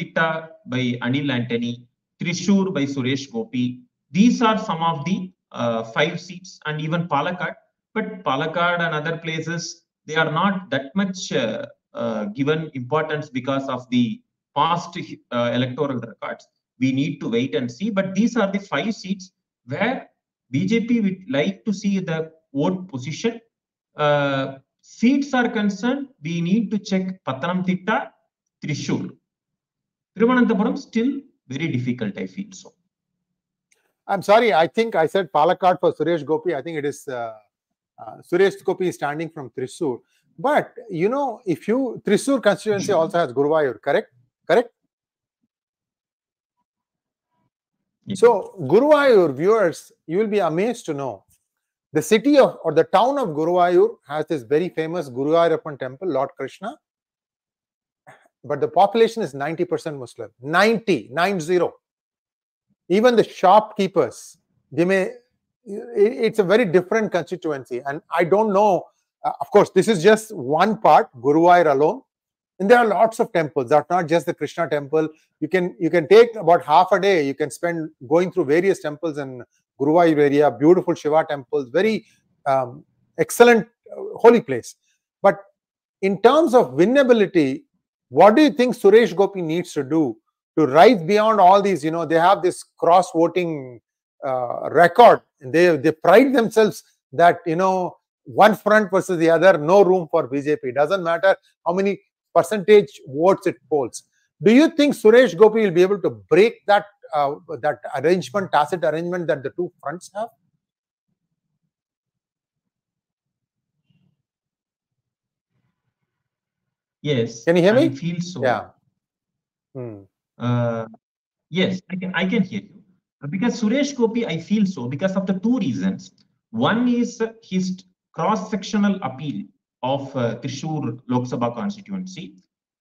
Speaker 2: by Anil Antony, Thrissur by Suresh Gopi. These are some of the uh, five seats and even Palakkad. But Palakkad and other places, they are not that much uh, uh, given importance because of the past uh, electoral records. We need to wait and see. But these are the five seats where BJP would like to see the vote position. Uh, seats are concerned, we need to check Pathanamthitta, Thrissur. Thiruvananthapuram still very difficult, I feel so.
Speaker 1: I'm sorry, I think I said Palakkad for Suresh Gopi. I think it is uh, uh, Suresh Gopi is standing from Thrissur. But you know, if you Thrissur constituency also has Guruvayur, correct? Correct?
Speaker 2: Yes.
Speaker 1: So, Guruvayur viewers, you will be amazed to know the city of or the town of Guruvayur has this very famous Guruvayurappan temple, Lord Krishna. But the population is 90% Muslim. 90, 90. Even the shopkeepers, they may, it's a very different constituency. And I don't know, uh, of course, this is just one part, Guruvayur alone. And there are lots of temples. That's not just the Krishna temple. You can you can take about half a day. You can spend going through various temples in Guruvayur area, beautiful Shiva temples, very um, excellent uh, holy place. But in terms of winnability, what do you think Suresh Gopi needs to do to rise beyond all these? You know, they have this cross voting uh, record, they they pride themselves that you know one front versus the other, no room for BJP. Doesn't matter how many percentage votes it polls. Do you think Suresh Gopi will be able to break that uh, that arrangement, tacit arrangement that the two fronts have?
Speaker 2: Yes.
Speaker 1: Can you hear
Speaker 2: I
Speaker 1: me?
Speaker 2: feel so.
Speaker 1: Yeah. Hmm.
Speaker 2: Uh, yes, I can, I can hear you. Because Suresh Gopi, I feel so because of the two reasons. One is his cross-sectional appeal of uh, Thrissur Lok Sabha constituency.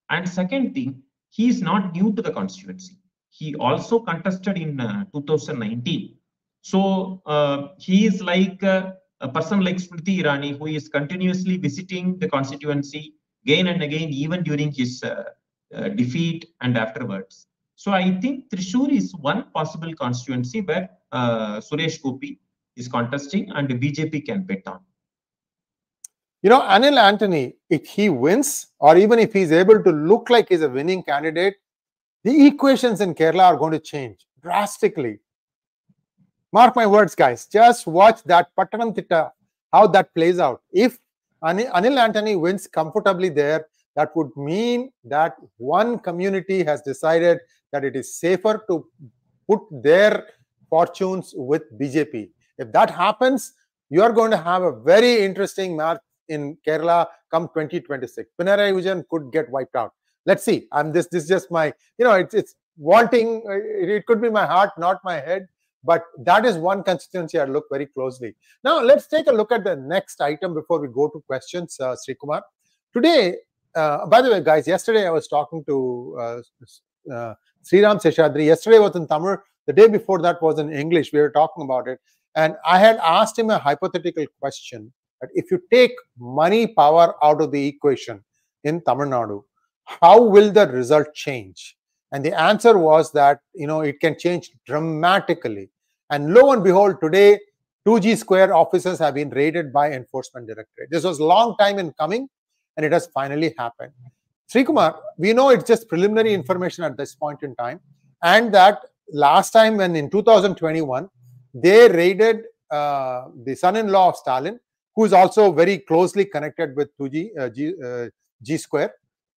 Speaker 2: And second thing, he is not new to the constituency. He also contested in uh, 2019. So uh, he is like uh, a person like Smriti Irani who is continuously visiting the constituency again and again, even during his uh, uh, defeat and afterwards. So I think Thrissur is one possible constituency where uh, Suresh Gopi is contesting and BJP can bet on.
Speaker 1: You know, Anil Antony, if he wins, or even if he's able to look like he's a winning candidate, the equations in Kerala are going to change drastically. Mark my words, guys. Just watch that Pathanamthitta, how that plays out. If Anil Antony wins comfortably there, that would mean that one community has decided that it is safer to put their fortunes with BJP. If that happens, you are going to have a very interesting match in Kerala come 2026. Pinarayi Vijayan could get wiped out. Let's see. I'm this. This is just my. You know, it's it's wanting. It, it could be my heart, not my head. But that is one constituency I look very closely. Now let's take a look at the next item before we go to questions, uh, Sri Kumar. Today, uh, by the way, guys, yesterday I was talking to uh, uh, Sriram Seshadri. Yesterday was in Tamil. The day before that was in English. We were talking about it, and I had asked him a hypothetical question: that if you take money power out of the equation in Tamil Nadu, how will the result change? And the answer was that you know it can change dramatically. And lo and behold, today 2G Square offices have been raided by Enforcement Directorate. This was a long time in coming, and it has finally happened. Sri Kumar, we know it's just preliminary information at this point in time, and that last time when in 2021 they raided uh, the son-in-law of Stalin, who is also very closely connected with 2G uh, G, uh, G Square,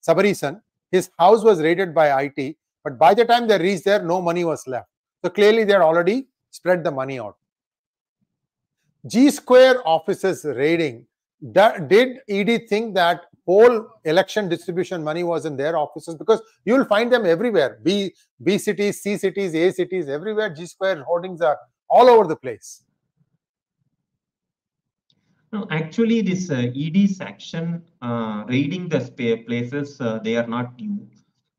Speaker 1: Sabareesan. His house was raided by IT, but by the time they reached there, no money was left. So clearly, they had already spread the money out. G Square offices raiding. Did ED think that whole election distribution money was in their offices? Because you will find them everywhere. B B cities, C cities, A cities, everywhere. G Square hoardings are all over the place.
Speaker 2: No, actually, this uh, ED's action uh, raiding the spa- places, uh, they are not new.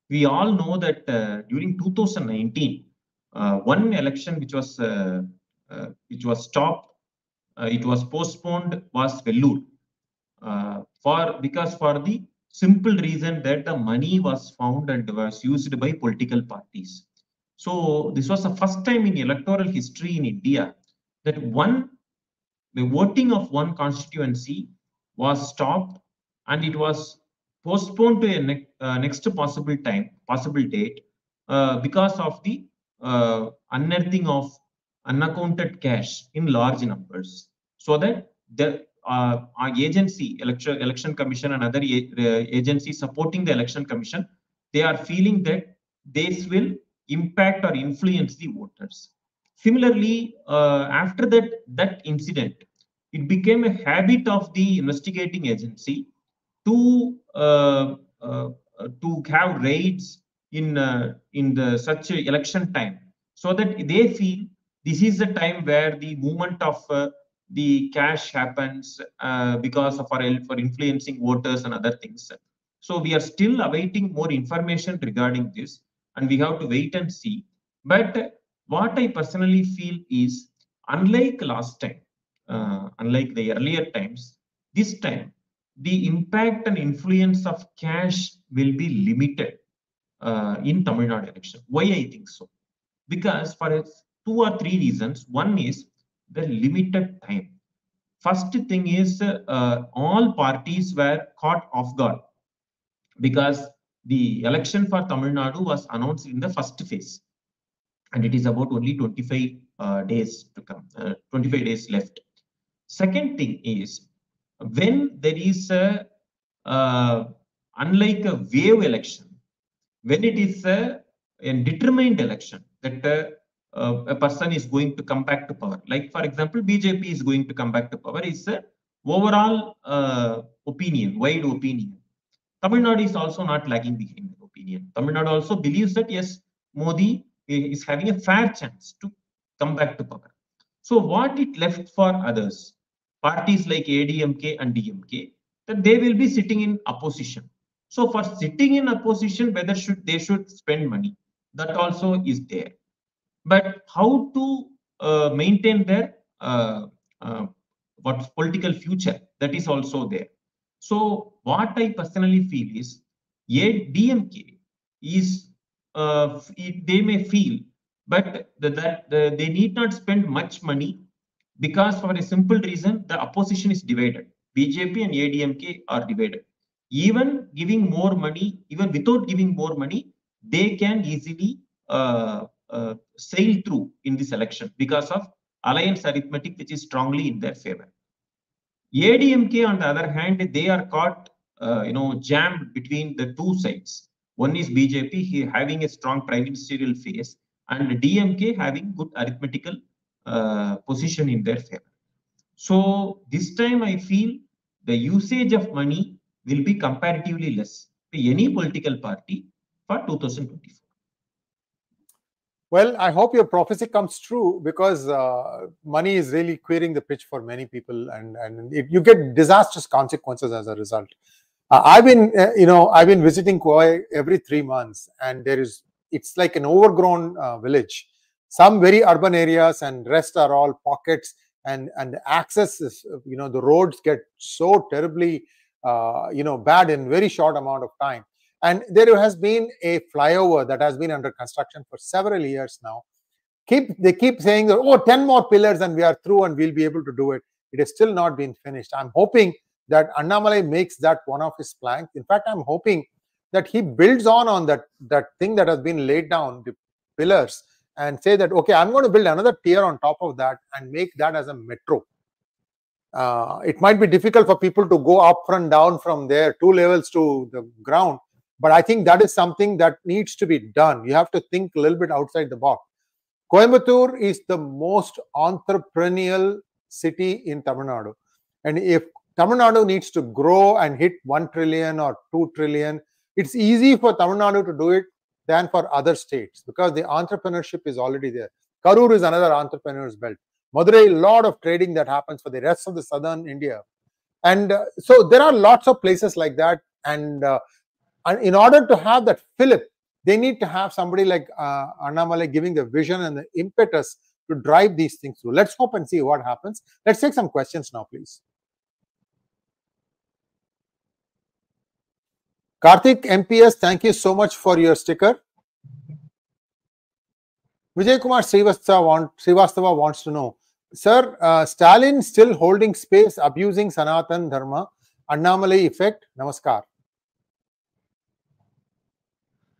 Speaker 2: We all know that uh, during 2019, uh, one election which was uh, which was stopped, it was postponed, was Vellore. Uh, for because for the simple reason that the money was found and was used by political parties. So this was the first time in electoral history in India that one the voting of one constituency was stopped and it was postponed to a ne- uh, next possible time, possible date, uh, because of the uh, unearthing of unaccounted cash in large numbers, so that the uh, our agency, election election commission, and other agencies supporting the election commission, they are feeling that this will impact or influence the voters. Similarly, uh, after that that incident, it became a habit of the investigating agency to to have raids in uh, in the such election time, so that they feel this is the time where the movement of uh, the cash happens uh, because of our for influencing voters and other things. So we are still awaiting more information regarding this, and we have to wait and see. But what I personally feel is, unlike last time, uh, unlike the earlier times, this time the impact and influence of cash will be limited uh, in Tamil Nadu election. Why I think so? Because for two or three reasons. One is the limited time. First thing is uh, all parties were caught off guard because the election for Tamil Nadu was announced in the first phase, and it is about only 25 uh, days to come, uh, 25 days left. Second thing is when there is a uh, unlike a wave election, when it is a, a determined election that uh, uh, a person is going to come back to power, like for example, BJP is going to come back to power, is a overall uh, opinion, wide opinion. Tamil Nadu is also not lagging behind the opinion. Tamil Nadu also believes that yes, Modi is having a fair chance to come back to power. So what it left for others, parties like ADMK and DMK, that they will be sitting in opposition. So for sitting in opposition, whether should they should spend money, that also is there. But how to uh, maintain their uh, uh, what political future, that is also there. So what I personally feel is, a DMK is uh, they may feel, but that the, they need not spend much money because for a simple reason, the opposition is divided. BJP and ADMK are divided. Even giving more money, even without giving more money, they can easily uh, uh, sail through in this election because of alliance arithmetic, which is strongly in their favor. ADMK, on the other hand, they are caught, uh, you know, jammed between the two sides. One is BJP having a strong prime ministerial face, and DMK having good arithmetical position in their favor. So this time, I feel the usage of money will be comparatively less to any political party for 2024.
Speaker 1: Well, I hope your prophecy comes true because uh, money is really queering the pitch for many people, and and it, you get disastrous consequences as a result. Uh, I've been, uh, you know, I've been visiting Kovai every three months, and there is, it's like an overgrown uh, village. Some very urban areas, and rest are all pockets, and and access is, you know, the roads get so terribly, uh, you know, bad in very short amount of time. And there has been a flyover that has been under construction for several years now. Keep they keep saying oh 10 more pillars and we are through and we'll be able to do it. It has still not been finished. I'm hoping that Annamalai makes that one of his planks. In fact, I'm hoping that he builds on on that that thing that has been laid down, the pillars, and say that okay, I'm going to build another tier on top of that and make that as a metro. Uh, it might be difficult for people to go up and down from there, two levels to the ground, but I think that is something that needs to be done. You have to think a little bit outside the box. Coimbatore is the most entrepreneurial city in Tamil Nadu. And if Tamil Nadu needs to grow and hit 1 trillion or 2 trillion, it's easy for Tamil Nadu to do it than for other states because the entrepreneurship is already there. Karur is another entrepreneur's belt. Madurai, a lot of trading that happens for the rest of the southern India. And uh, so there are lots of places like that. And uh, and in order to have that fillip, they need to have somebody like uh, Annamalai giving the vision and the impetus to drive these things through. Let's hope and see what happens. Let's take some questions now, please. Karthik MPS, thank you so much for your sticker. Vijay Kumar Srivastava, want, Srivastava wants to know, Sir, uh, Stalin still holding space, abusing Sanatan Dharma Annamalai effect? Namaskar.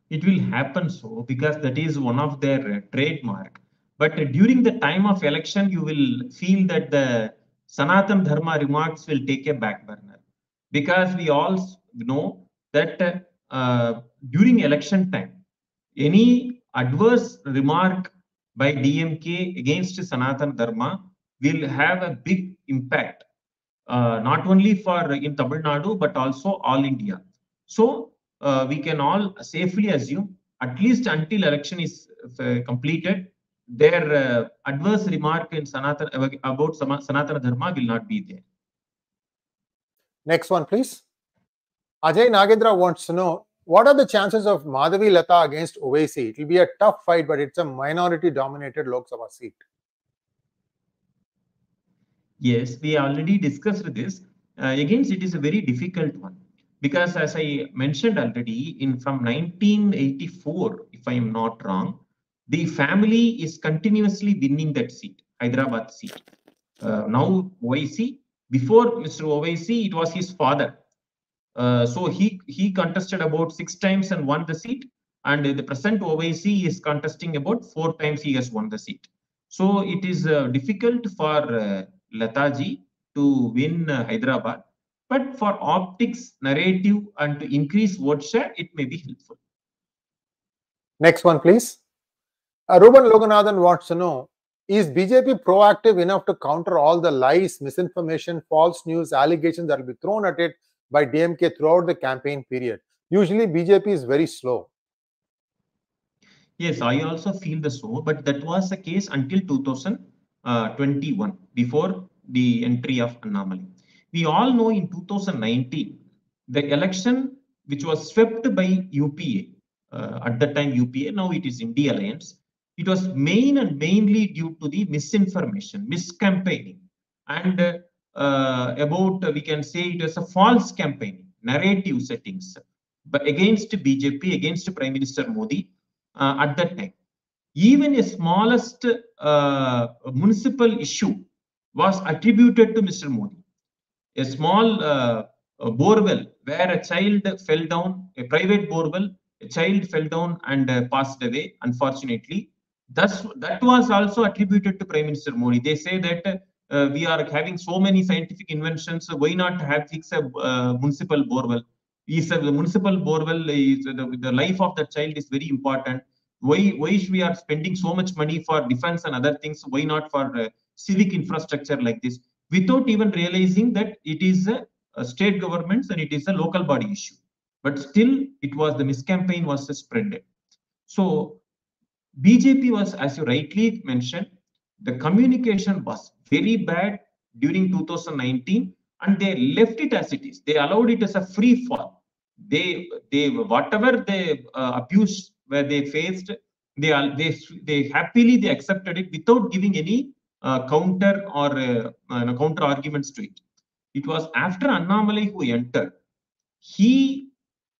Speaker 2: It will happen so because that is one of their uh, trademark. But uh, during the time of election, you will feel that the Sanatan Dharma remarks will take a back burner because we all know that uh, during election time, any adverse remark by DMK against Sanatan Dharma will have a big impact, uh, not only for in Tamil Nadu, but also all India. So uh, we can all safely assume, at least until election is uh, completed, their uh, adverse remark in Sanatan, about Sanatana Dharma will not be there.
Speaker 1: Next one, please. Ajay Nagendra wants to know what are the chances of Madhavi Lata against Owaisi? It will be a tough fight, but it's a minority dominated Lok Sabha seat.
Speaker 2: Yes, we already discussed this. Uh, against it is a very difficult one because as I mentioned already in from 1984, if I am not wrong, the family is continuously winning that seat, Hyderabad seat. Uh, now Owaisi, before Mr. Owaisi, it was his father. Uh, so he he contested about six times and won the seat, and the present Owaisi is contesting about four times he has won the seat. So it is uh, difficult for uh, Lataji to win Hyderabad but for optics, narrative, and to increase vote share, it may be helpful.
Speaker 1: Next one, please. Uh, Ruben Loganathan wants to know Is BJP proactive enough to counter all the lies, misinformation, false news, allegations that will be thrown at it by DMK throughout the campaign period? Usually, BJP is very slow.
Speaker 2: Yes, I also feel the so, but that was the case until 2021, before the entry of Annamalai. we all know in 2019, the election which was swept by UPA, uh, at that time UPA, now it is India Alliance, it was main and mainly due to the misinformation, miscampaigning, and uh, uh, about, we can say it was a false campaign, narrative settings, but against BJP, against Prime Minister Modi uh, at that time. Even a smallest uh, municipal issue was attributed to Mr. Modi a small uh, a borewell where a child fell down, a private borewell, a child fell down and uh, passed away, unfortunately. Thus, that was also attributed to Prime Minister Modi. They say that uh, we are having so many scientific inventions, so why not have fix a uh, municipal borewell? Said the municipal borewell is the, the life of the child is very important. Why why we are spending so much money for defense and other things? Why not for uh, civic infrastructure like this? without even realizing that it is a, a state governments and it is a local body issue. But still, it was the miscampaign was spread. So BJP was, as you rightly mentioned, the communication was very bad during 2019 and they left it as it is. They allowed it as a free fall. They, they whatever the uh, abuse where they faced, they, are they, they happily they accepted it without giving any uh, counter or uh, counter arguments to it. It was after Annamalai who entered. He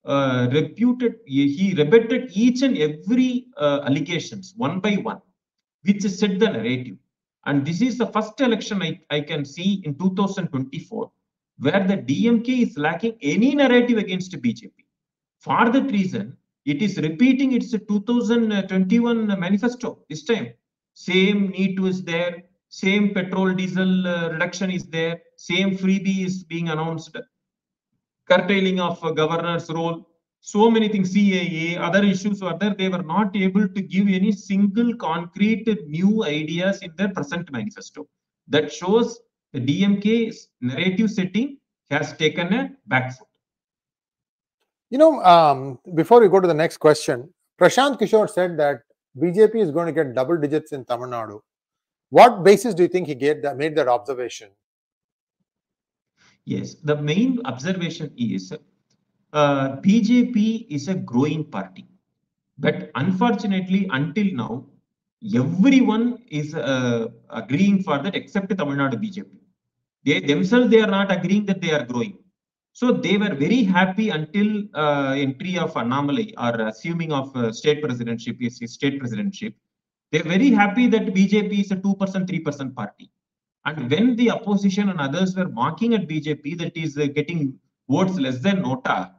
Speaker 2: uh, reputed, he rebutted each and every uh, allegations one by one, which set the narrative. And this is the first election I, I can see in 2024 where the DMK is lacking any narrative against BJP. For that reason, it is repeating its 2021 manifesto this time. Same need is there, same petrol diesel uh, reduction is there, same freebie is being announced, curtailing of uh, governor's role, so many things, CAA, other issues were there. They were not able to give any single concrete new ideas in their present manifesto. That shows the DMK's narrative setting has taken a back foot.
Speaker 1: You know, um, before we go to the next question, Prashant Kishore said that BJP is going to get double digits in Tamil Nadu. What basis do you think he gave that, made that observation?
Speaker 2: Yes, the main observation is uh, BJP is a growing party. But unfortunately, until now, everyone is uh, agreeing for that except Tamil Nadu BJP. They themselves, they are not agreeing that they are growing. So they were very happy until uh, entry of Annamalai or assuming of uh, state presidency, state presidency. They're very happy that BJP is a 2%, 3% party. And when the opposition and others were mocking at BJP that is uh, getting votes less than Nota,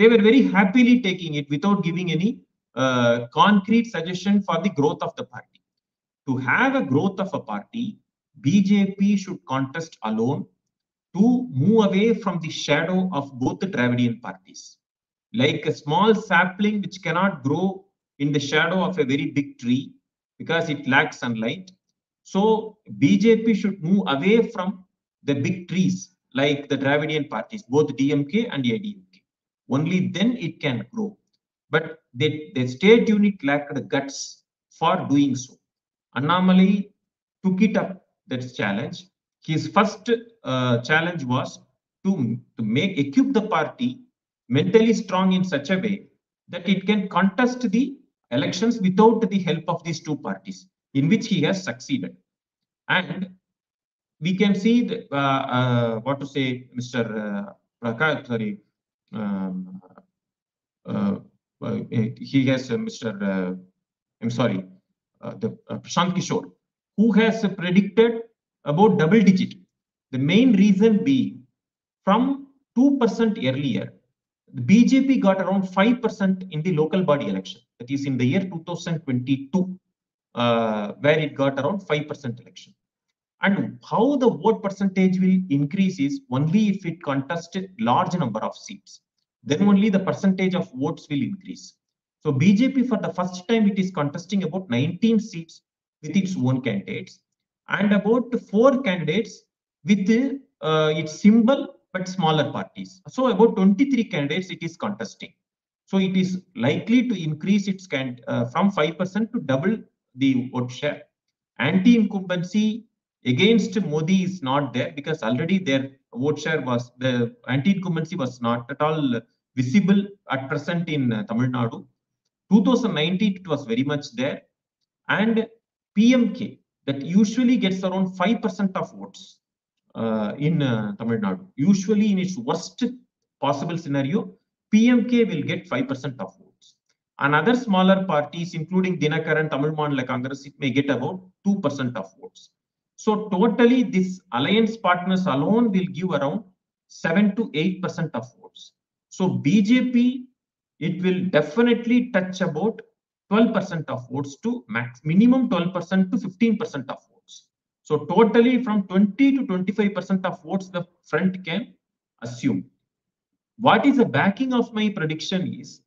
Speaker 2: they were very happily taking it without giving any uh, concrete suggestion for the growth of the party. To have a growth of a party, BJP should contest alone to move away from the shadow of both the Dravidian parties. Like a small sapling which cannot grow in the shadow of a very big tree because it lacks sunlight. So BJP should move away from the big trees like the Dravidian parties, both DMK and ADMK. Only then it can grow. But the, the state unit lacked the guts for doing so. Annamalai took it up, that challenge. His first uh, challenge was to, to make equip the party mentally strong in such a way that it can contest the elections without the help of these two parties, in which he has succeeded. And we can see the, uh, uh, what to say, Mr. Uh, Prakash, sorry, um, uh, uh, he has uh, Mr. I'm sorry, uh, the uh, Prashant Kishore, who has predicted about double digit. The main reason being from 2% earlier, the BJP got around 5% in the local body election. That is in the year 2022, uh, where it got around 5% election. And how the vote percentage will increase is only if it contests large number of seats. Then only the percentage of votes will increase. So BJP for the first time it is contesting about 19 seats with its own candidates and about four candidates with uh, its symbol but smaller parties. So about 23 candidates it is contesting. So it is likely to increase its can uh, from 5% to double the vote share. Anti-incumbency against Modi is not there because already their vote share was the anti-incumbency was not at all visible at present in uh, Tamil Nadu. 2019 it was very much there and PMK that usually gets around 5% of votes uh, in uh, Tamil Nadu. Usually in its worst possible scenario, PMK will get 5% of votes. And other smaller parties, including Dinakaran, Tamil Maanila Congress, it may get about 2% of votes. So totally this alliance partners alone will give around 7 to 8% of votes. So BJP, it will definitely touch about 12% of votes to max minimum 12% to 15% of votes. So totally from 20 to 25% of votes the front can assume. What is the backing of my prediction is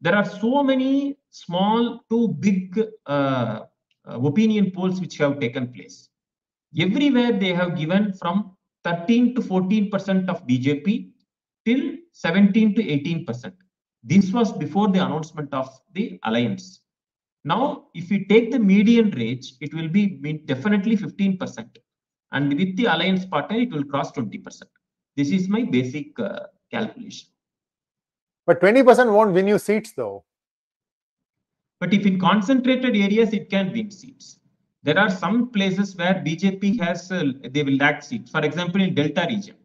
Speaker 2: there are so many small to big uh, opinion polls which have taken place. Everywhere they have given from 13 to 14% of BJP till 17 to 18%. This was before the announcement of the alliance. Now, if we take the median range, it will be definitely 15%. And with the alliance partner, it will cross 20%. This is my basic uh, calculation.
Speaker 1: But 20% won't win you seats, though.
Speaker 2: But if in concentrated areas, it can win seats. There are some places where BJP has, uh, they will lack seats. For example, in Delta region,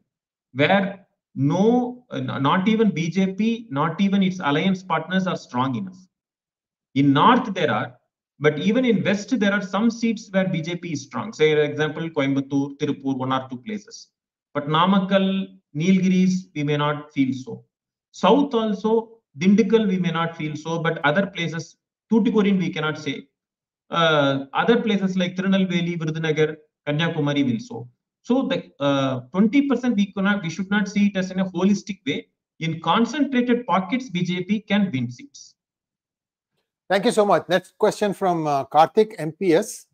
Speaker 2: where no, uh, not even BJP, not even its alliance partners are strong enough. In North, there are, but even in West, there are some seats where BJP is strong. Say, for example, Coimbatore, Tirupur, one or two places. But Namakkal, Nilgiris, we may not feel so. South also, Dindigul, we may not feel so, but other places, Tuticorin, we cannot say. Uh, other places like Tirunelveli, Virudhunagar, Kanyakumari will so. So the 20% uh, we cannot, we should not see it as in a holistic way. In concentrated pockets, BJP can win seats.
Speaker 1: Thank you so much. Next question from uh, Karthik MPS.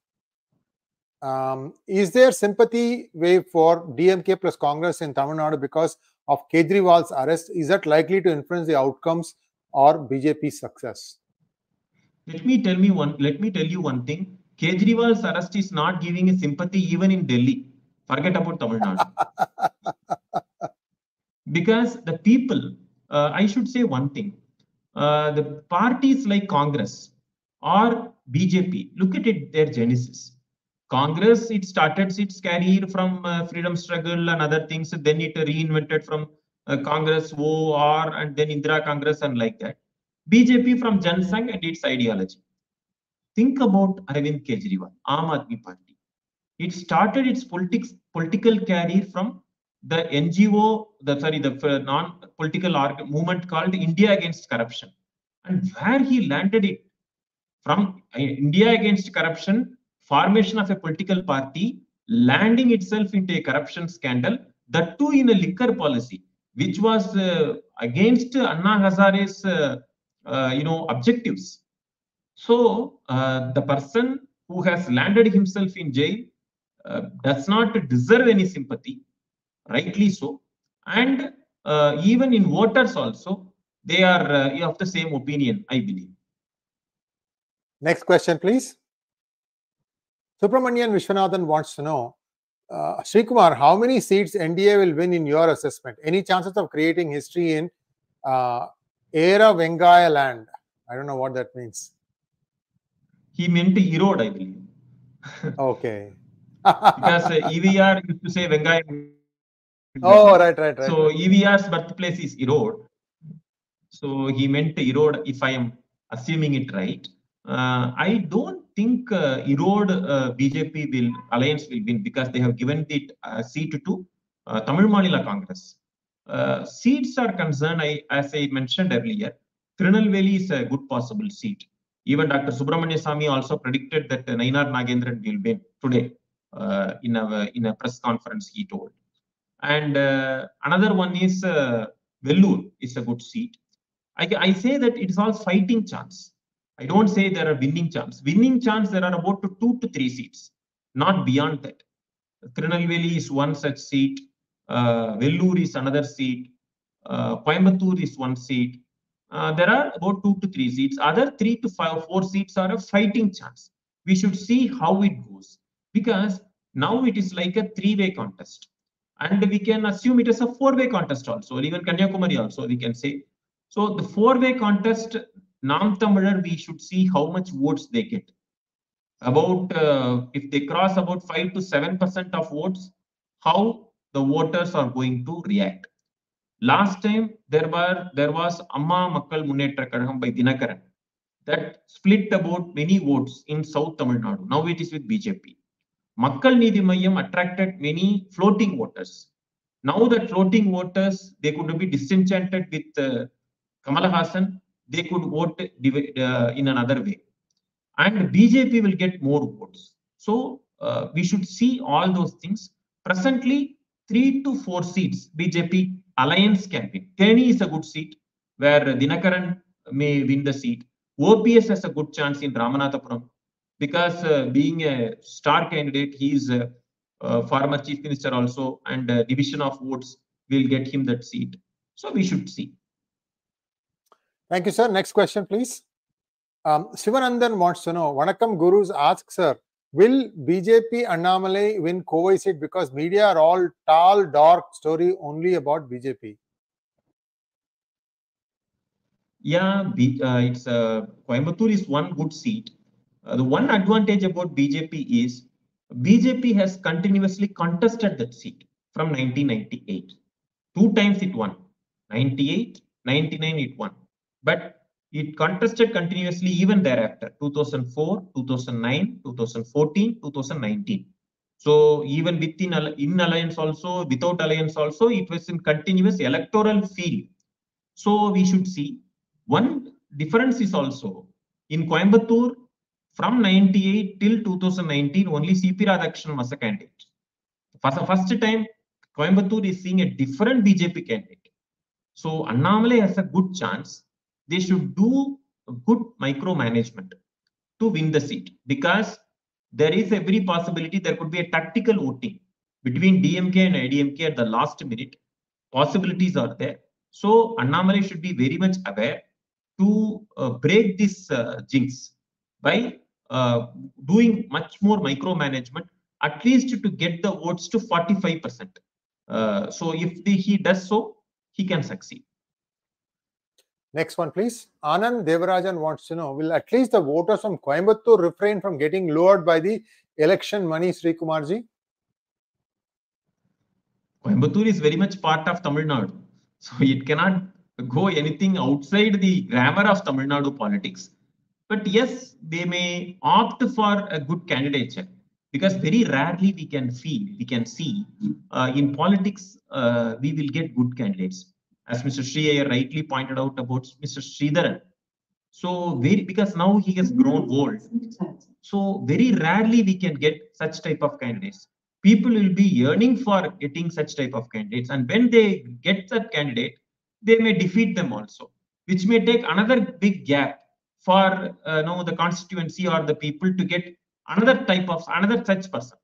Speaker 1: Um, is there sympathy wave for DMK plus Congress in Tamil Nadu because of Kejriwal's arrest? Is that likely to influence the outcomes or BJP's success?
Speaker 2: Let me tell me one. Let me tell you one thing. Kejriwal's arrest is not giving a sympathy even in Delhi. Forget about Tamil Nadu. because the people, uh, I should say one thing. Uh, the parties like Congress or BJP, look at it, their genesis. Congress, it started its career from uh, freedom struggle and other things. Then it reinvented from uh, Congress, OR, and then Indira Congress and like that. BJP from Jan Sangh and its ideology. Think about Arvind Kejriwal, Aam Aadmi Party. it started its politics political career from the NGO, the sorry, the uh, non-political movement called India Against Corruption, and where he landed it from uh, India Against Corruption, formation of a political party, landing itself into a corruption scandal, that too in a liquor policy, which was uh, against Anna Hazare's, uh, you know, objectives. So uh, the person who has landed himself in jail uh, does not deserve any sympathy, rightly so. And uh, even in voters also, they are uh, of the same opinion, I believe.
Speaker 1: Next question, please. Subramanian Vishwanathan wants to know, uh, Srikumar, how many seats NDA will win in your assessment? Any chances of creating history in uh, Era Vengaya land? I don't know what that means.
Speaker 2: He meant to erode, I believe.
Speaker 1: Okay.
Speaker 2: because uh, EVR used to say Vengaya.
Speaker 1: oh, right, right, right.
Speaker 2: So
Speaker 1: right.
Speaker 2: EVR's birthplace is erode. So he meant to erode, if I am assuming it right. Uh, I don't think uh, erode uh, BJP will alliance will win because they have given the uh, seat to uh, Tamil Maanila Congress. Uh, seats are concerned, I, as I mentioned earlier, Tirunelveli is a good possible seat. Even Dr. Subramanian Swamy also predicted that Nainar Nagendran will win today uh, in a in a press conference. He told, and uh, another one is uh, Vellore is a good seat. I, I say that it is all fighting chance. I don't say there are winning chance. Winning chance there are about two to three seats, not beyond that. Tirunelveli is one such seat. Uh, Vellore is another seat. Uh, Coimbatore is one seat. Uh, there are about two to three seats. Other three to five, four seats are a fighting chance. We should see how it goes because now it is like a three-way contest, and we can assume it is a four-way contest also. Or even Kanyakumari also we can say. So the four-way contest, Nam Tamilar, we should see how much votes they get. About uh, if they cross about five to seven percent of votes, how the voters are going to react. Last time there were there was Amma Makkal Munnetra Kazhagam by Dinakaran that split about many votes in South Tamil Nadu. Now it is with BJP. Makkal Needhi Maiam attracted many floating voters. Now that floating voters they could be disenchanted with uh, Kamala Haasan, they could vote uh, in another way, and BJP will get more votes. So uh, we should see all those things. Presently, three to four seats BJP alliance can win. Theni is a good seat where Dinakaran may win the seat. OPS has a good chance in Ramanathapuram because uh, being a star candidate, he is a, a former chief minister also, and uh, division of votes will get him that seat. So we should see.
Speaker 1: Thank you, sir. Next question, please. Um, Sivanandan wants to know, Vanakkam Gurus asks, sir, will BJP Annamalai win Kovai seat because media are all tall, dark story only about BJP?
Speaker 2: Yeah, B, uh, it's uh, Coimbatore is one good seat. Uh, the one advantage about BJP is BJP has continuously contested that seat from 1998. Two times it won. 98, 99 it won. But it contested continuously even thereafter 2004, 2009, 2014, 2019. So even within in alliance also, without alliance also, it was in continuous electoral field. So we should see one difference is also in Coimbatore from 98 till 2019, only CP Radhakrishnan was a candidate. For the first time, Coimbatore is seeing a different BJP candidate. So Annamalai has a good chance. They should do good micromanagement to win the seat because there is every possibility there could be a tactical voting between DMK and IDMK at the last minute. Possibilities are there. So Annamalai should be very much aware to uh, break this uh, jinx by uh, doing much more micromanagement, at least to get the votes to 45%. Uh, so if the, he does so, he can succeed.
Speaker 1: Next one, please. Anand Devarajan wants to know, will at least the voters from Coimbatore refrain from getting lured by the election money, Sri Kumarji?
Speaker 2: Coimbatore is very much part of Tamil Nadu. So it cannot go anything outside the grammar of Tamil Nadu politics. But yes, they may opt for a good candidature. because very rarely we can feel, we can see uh, in politics, uh, we will get good candidates. As Mr. Sri rightly pointed out about Mr. Sridharan. So very, because now he has grown old. So very rarely we can get such type of candidates. People will be yearning for getting such type of candidates. And when they get that candidate, they may defeat them also, which may take another big gap for uh, know, the constituency or the people to get another type of another such person.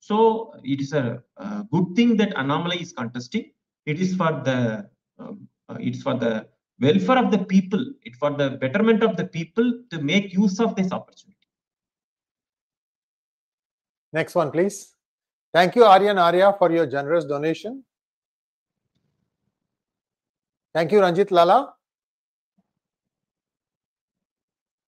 Speaker 2: So it is a, a good thing that Annamalai is contesting. It is for the um, uh, it's for the welfare of the people, it's for the betterment of the people to make use of this opportunity.
Speaker 1: Next one, please. Thank you, Aryan Arya, for your generous donation. Thank you, Ranjit Lala.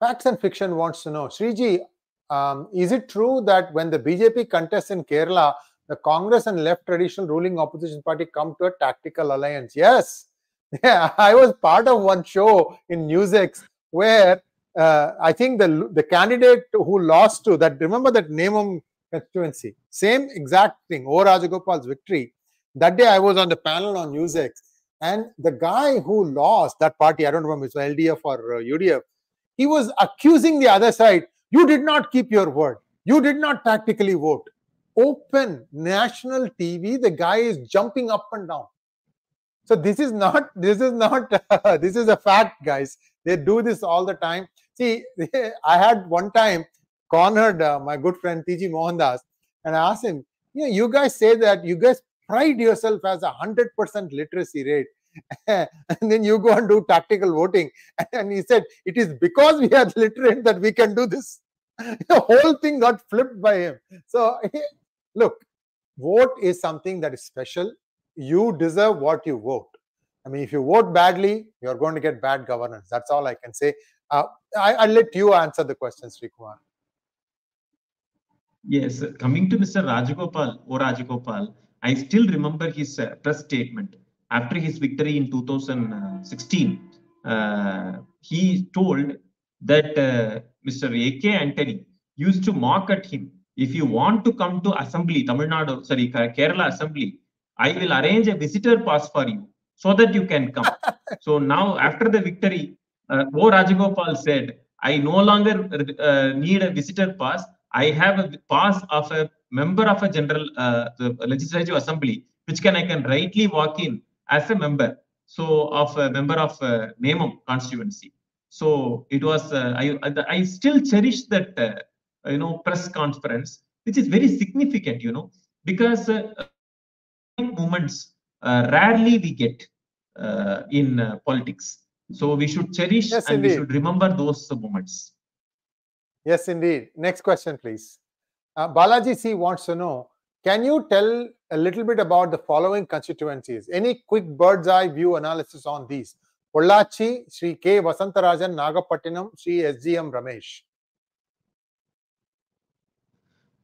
Speaker 1: Facts and Fiction wants to know, Sriji, um, is it true that when the BJP contests in Kerala, the Congress and left traditional ruling opposition party come to a tactical alliance? Yes. Yeah, I was part of one show in NewsX where uh, I think the the candidate who lost to that remember that Nemom constituency, same exact thing. O Rajagopal's victory. That day I was on the panel on NewsX, and the guy who lost that party, I don't remember, it's LDF or uh, UDF, he was accusing the other side. You did not keep your word. You did not tactically vote. Open national TV, the guy is jumping up and down. So this is not this is not this is a fact guys. They do this all the time. See i had one time cornered uh, my good friend tg mohandas and i asked him yeah you guys say that you guys pride yourself as a 100% literacy rate. And then you go and do tactical voting. And he said it is because we are literate that we can do this. The whole thing got flipped by him. So look vote is something that is special you deserve what you vote. I mean, if you vote badly, you're going to get bad governance. That's all I can say. Uh, I, will let you answer the question, Srikumar.
Speaker 2: Yes, coming to Mr. Rajagopal or Rajagopal, I still remember his uh, press statement after his victory in 2016. Uh, he told that uh, Mr. A.K. Antony used to mock at him. If you want to come to assembly, Tamil Nadu, sorry, Kerala assembly, I will arrange a visitor pass for you so that you can come. so now, after the victory, uh, O Rajagopal said, I no longer uh, need a visitor pass. I have a pass of a member of a general uh, legislative assembly, which can I can rightly walk in as a member. So of a member of uh, Nemom constituency. So it was uh, I I still cherish that uh, you know press conference, which is very significant, you know, because uh, moments uh, rarely we get uh, in uh, politics. So we should cherish yes, and indeed. we should remember those moments.
Speaker 1: Yes, indeed. Next question, please. Uh, Balaji C wants to know Can you tell a little bit about the following constituencies? Any quick bird's eye view analysis on these? Pollachi, Sri K. Vasantarajan, Nagapattinam, Sri SGM Ramesh.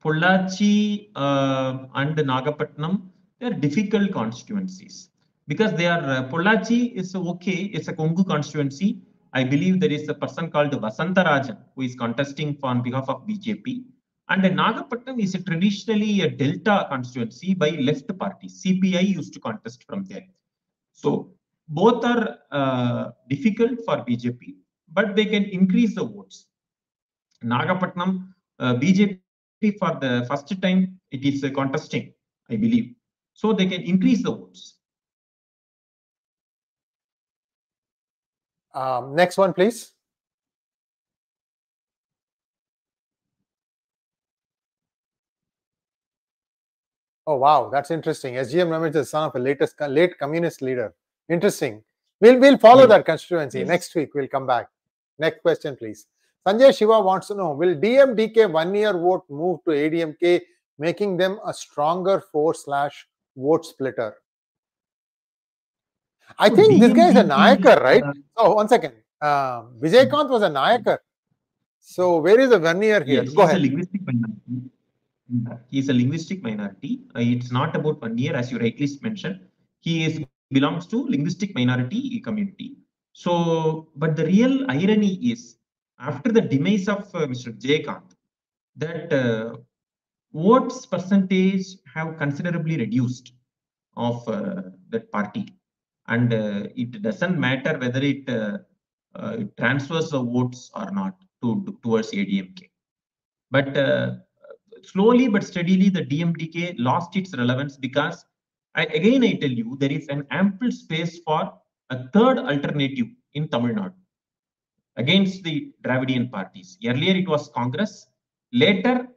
Speaker 2: Pollachi uh, and Nagapattinam they are difficult constituencies because they are uh, Pollachi is okay. It's a Kongu constituency. I believe there is a person called Vasantarajan who is contesting on behalf of BJP. And Nagapattinam is a traditionally a delta constituency by left party. CPI used to contest from there. So both are uh, difficult for BJP, but they can increase the votes. Nagapattinam, uh, BJP for the first time, it is contesting, I believe so they can increase the votes.
Speaker 1: Um, next one, please. Oh wow, that's interesting. SGM Ramesh is the son of a latest late communist leader. Interesting. We'll we'll follow yes. that constituency yes. next week. We'll come back. Next question, please. Sanjay Shiva wants to know: Will DMDK Vanniyar vote move to ADMK, making them a stronger four slash vote splitter. I so think this guy is a Nayakar, right? oh, one second. Uh, Vijayakanth was a Nayakar. So where is the Vanniyar here?
Speaker 2: Yes, Go ahead. A linguistic minority. He is a linguistic minority. Uh, it's not about Vanniyar, as you rightly mentioned. He is belongs to linguistic minority community. So, but the real irony is, after the demise of uh, Mr. Kant, that uh, votes percentage have considerably reduced of uh, that party. And uh, it doesn't matter whether it, uh, uh, it transfers the votes or not to, towards ADMK. But slowly but steadily, the DMDK lost its relevance because, I, again, I tell you, there is an ample space for a third alternative in Tamil Nadu against the Dravidian parties. Earlier, it was Congress. Later,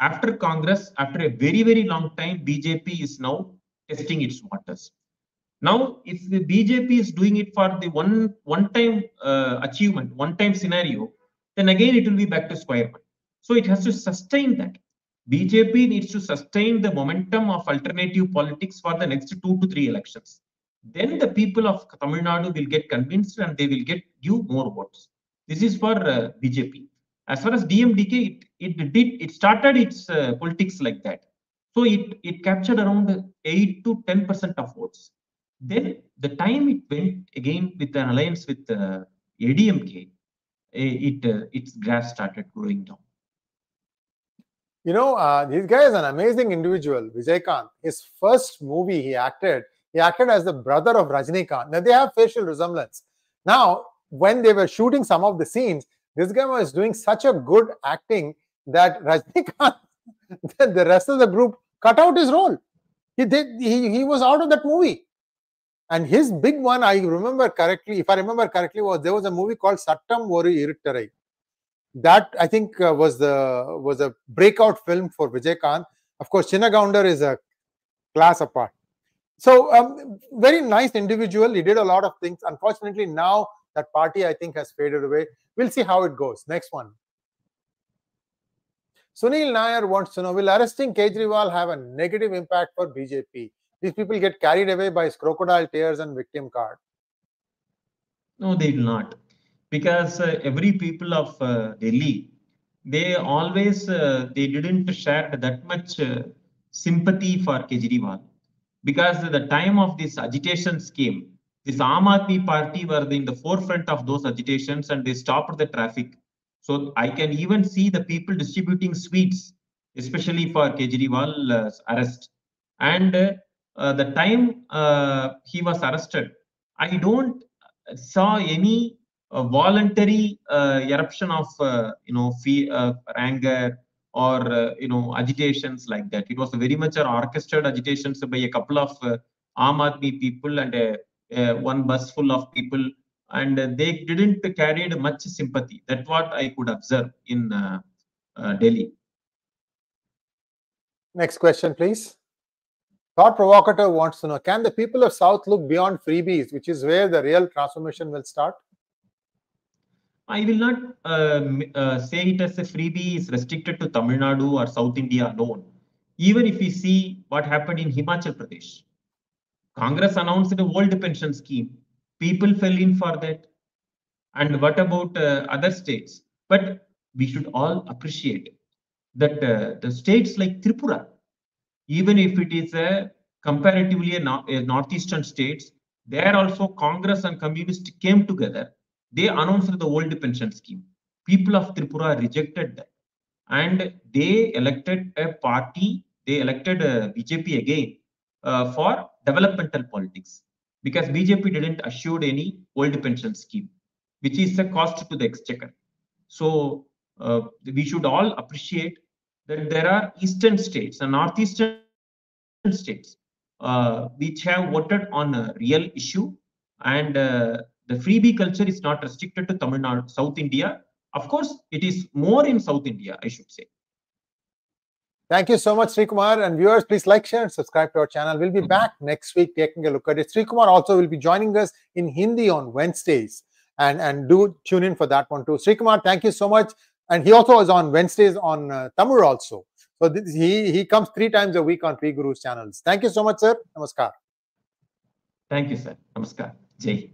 Speaker 2: after Congress, after a very, very long time, BJP is now testing its waters. Now, if the BJP is doing it for the one one-time uh, achievement, one-time scenario, then again it will be back to square one. So it has to sustain that. BJP needs to sustain the momentum of alternative politics for the next two to three elections. Then the people of Tamil Nadu will get convinced and they will get you more votes. This is for uh, BJP. As far as DMDK, it, it did it started its uh, politics like that. So it, it captured around 8 to 10% of votes. Then the time it went again with an alliance with uh, ADMK, it uh, its grass started growing down.
Speaker 1: You know, uh, this guy is an amazing individual, Vijayakanth. His first movie he acted, he acted as the brother of Rajinikanth. Now they have facial resemblance. Now, when they were shooting some of the scenes, this guy was doing such a good acting that Rajinikanth, the rest of the group cut out his role. He did. He, he was out of that movie. And his big one, I remember correctly, if I remember correctly, was there was a movie called Sattam Oru Iruttarai. That I think uh, was the was a breakout film for Vijayakanth. Of course, Chinnagounder is a class apart. So, um, very nice individual. He did a lot of things. Unfortunately, now that party I think has faded away. We'll see how it goes. Next one. Sunil Nair wants to know Will arresting Kejriwal have a negative impact for BJP? These people get carried away by his crocodile tears and victim card.
Speaker 2: No, they will not. Because uh, every people of uh, Delhi, they always uh, they didn't share that much uh, sympathy for Kejriwal. Because the time of this agitation came, this Aam party were in the forefront of those agitations and they stopped the traffic so I can even see the people distributing sweets, especially for Kejriwal's arrest. And uh, the time uh, he was arrested, I don't saw any uh, voluntary uh, eruption of uh, you know uh, anger or you know agitations like that. It was very much an orchestrated agitations by a couple of uh, Aam Aadmi people and one bus full of people and they didn't carry much sympathy. That's what I could observe in uh, uh, Delhi.
Speaker 1: Next question, please. Thought provocator wants to know Can the people of South look beyond freebies, which is where the real transformation will start?
Speaker 2: I will not uh, uh, say it as a freebie is restricted to Tamil Nadu or South India alone. Even if we see what happened in Himachal Pradesh, Congress announced the world pension scheme. People fell in for that. And what about uh, other states? But we should all appreciate that uh, the states like tripura even if it is a comparatively a, a northeastern states there also congress and communists came together. They announced the old pension scheme. People of tripura rejected that. And they elected a party they elected a uh, bjp again uh, for developmental politics because BJP didn't assure any old pension scheme, which is a cost to the exchequer. So uh, we should all appreciate that there are eastern states and northeastern states uh, which have voted on a real issue and uh, the freebie culture is not restricted to Tamil Nadu, South India. Of course, it is more in South India, I should say.
Speaker 1: Thank you so much, Srikumar. And viewers, please like, share, and subscribe to our channel. We'll be mm-hmm. back next week taking a look at it. Srikumar also will be joining us in Hindi on Wednesdays. And, and do tune in for that one too. Srikumar, thank you so much. And he also is on Wednesdays on uh, Tamil also. So this, he, he comes three times a week on P Guru's channels. Thank you so much, sir. Namaskar.
Speaker 2: Thank you, sir. Namaskar. Jai.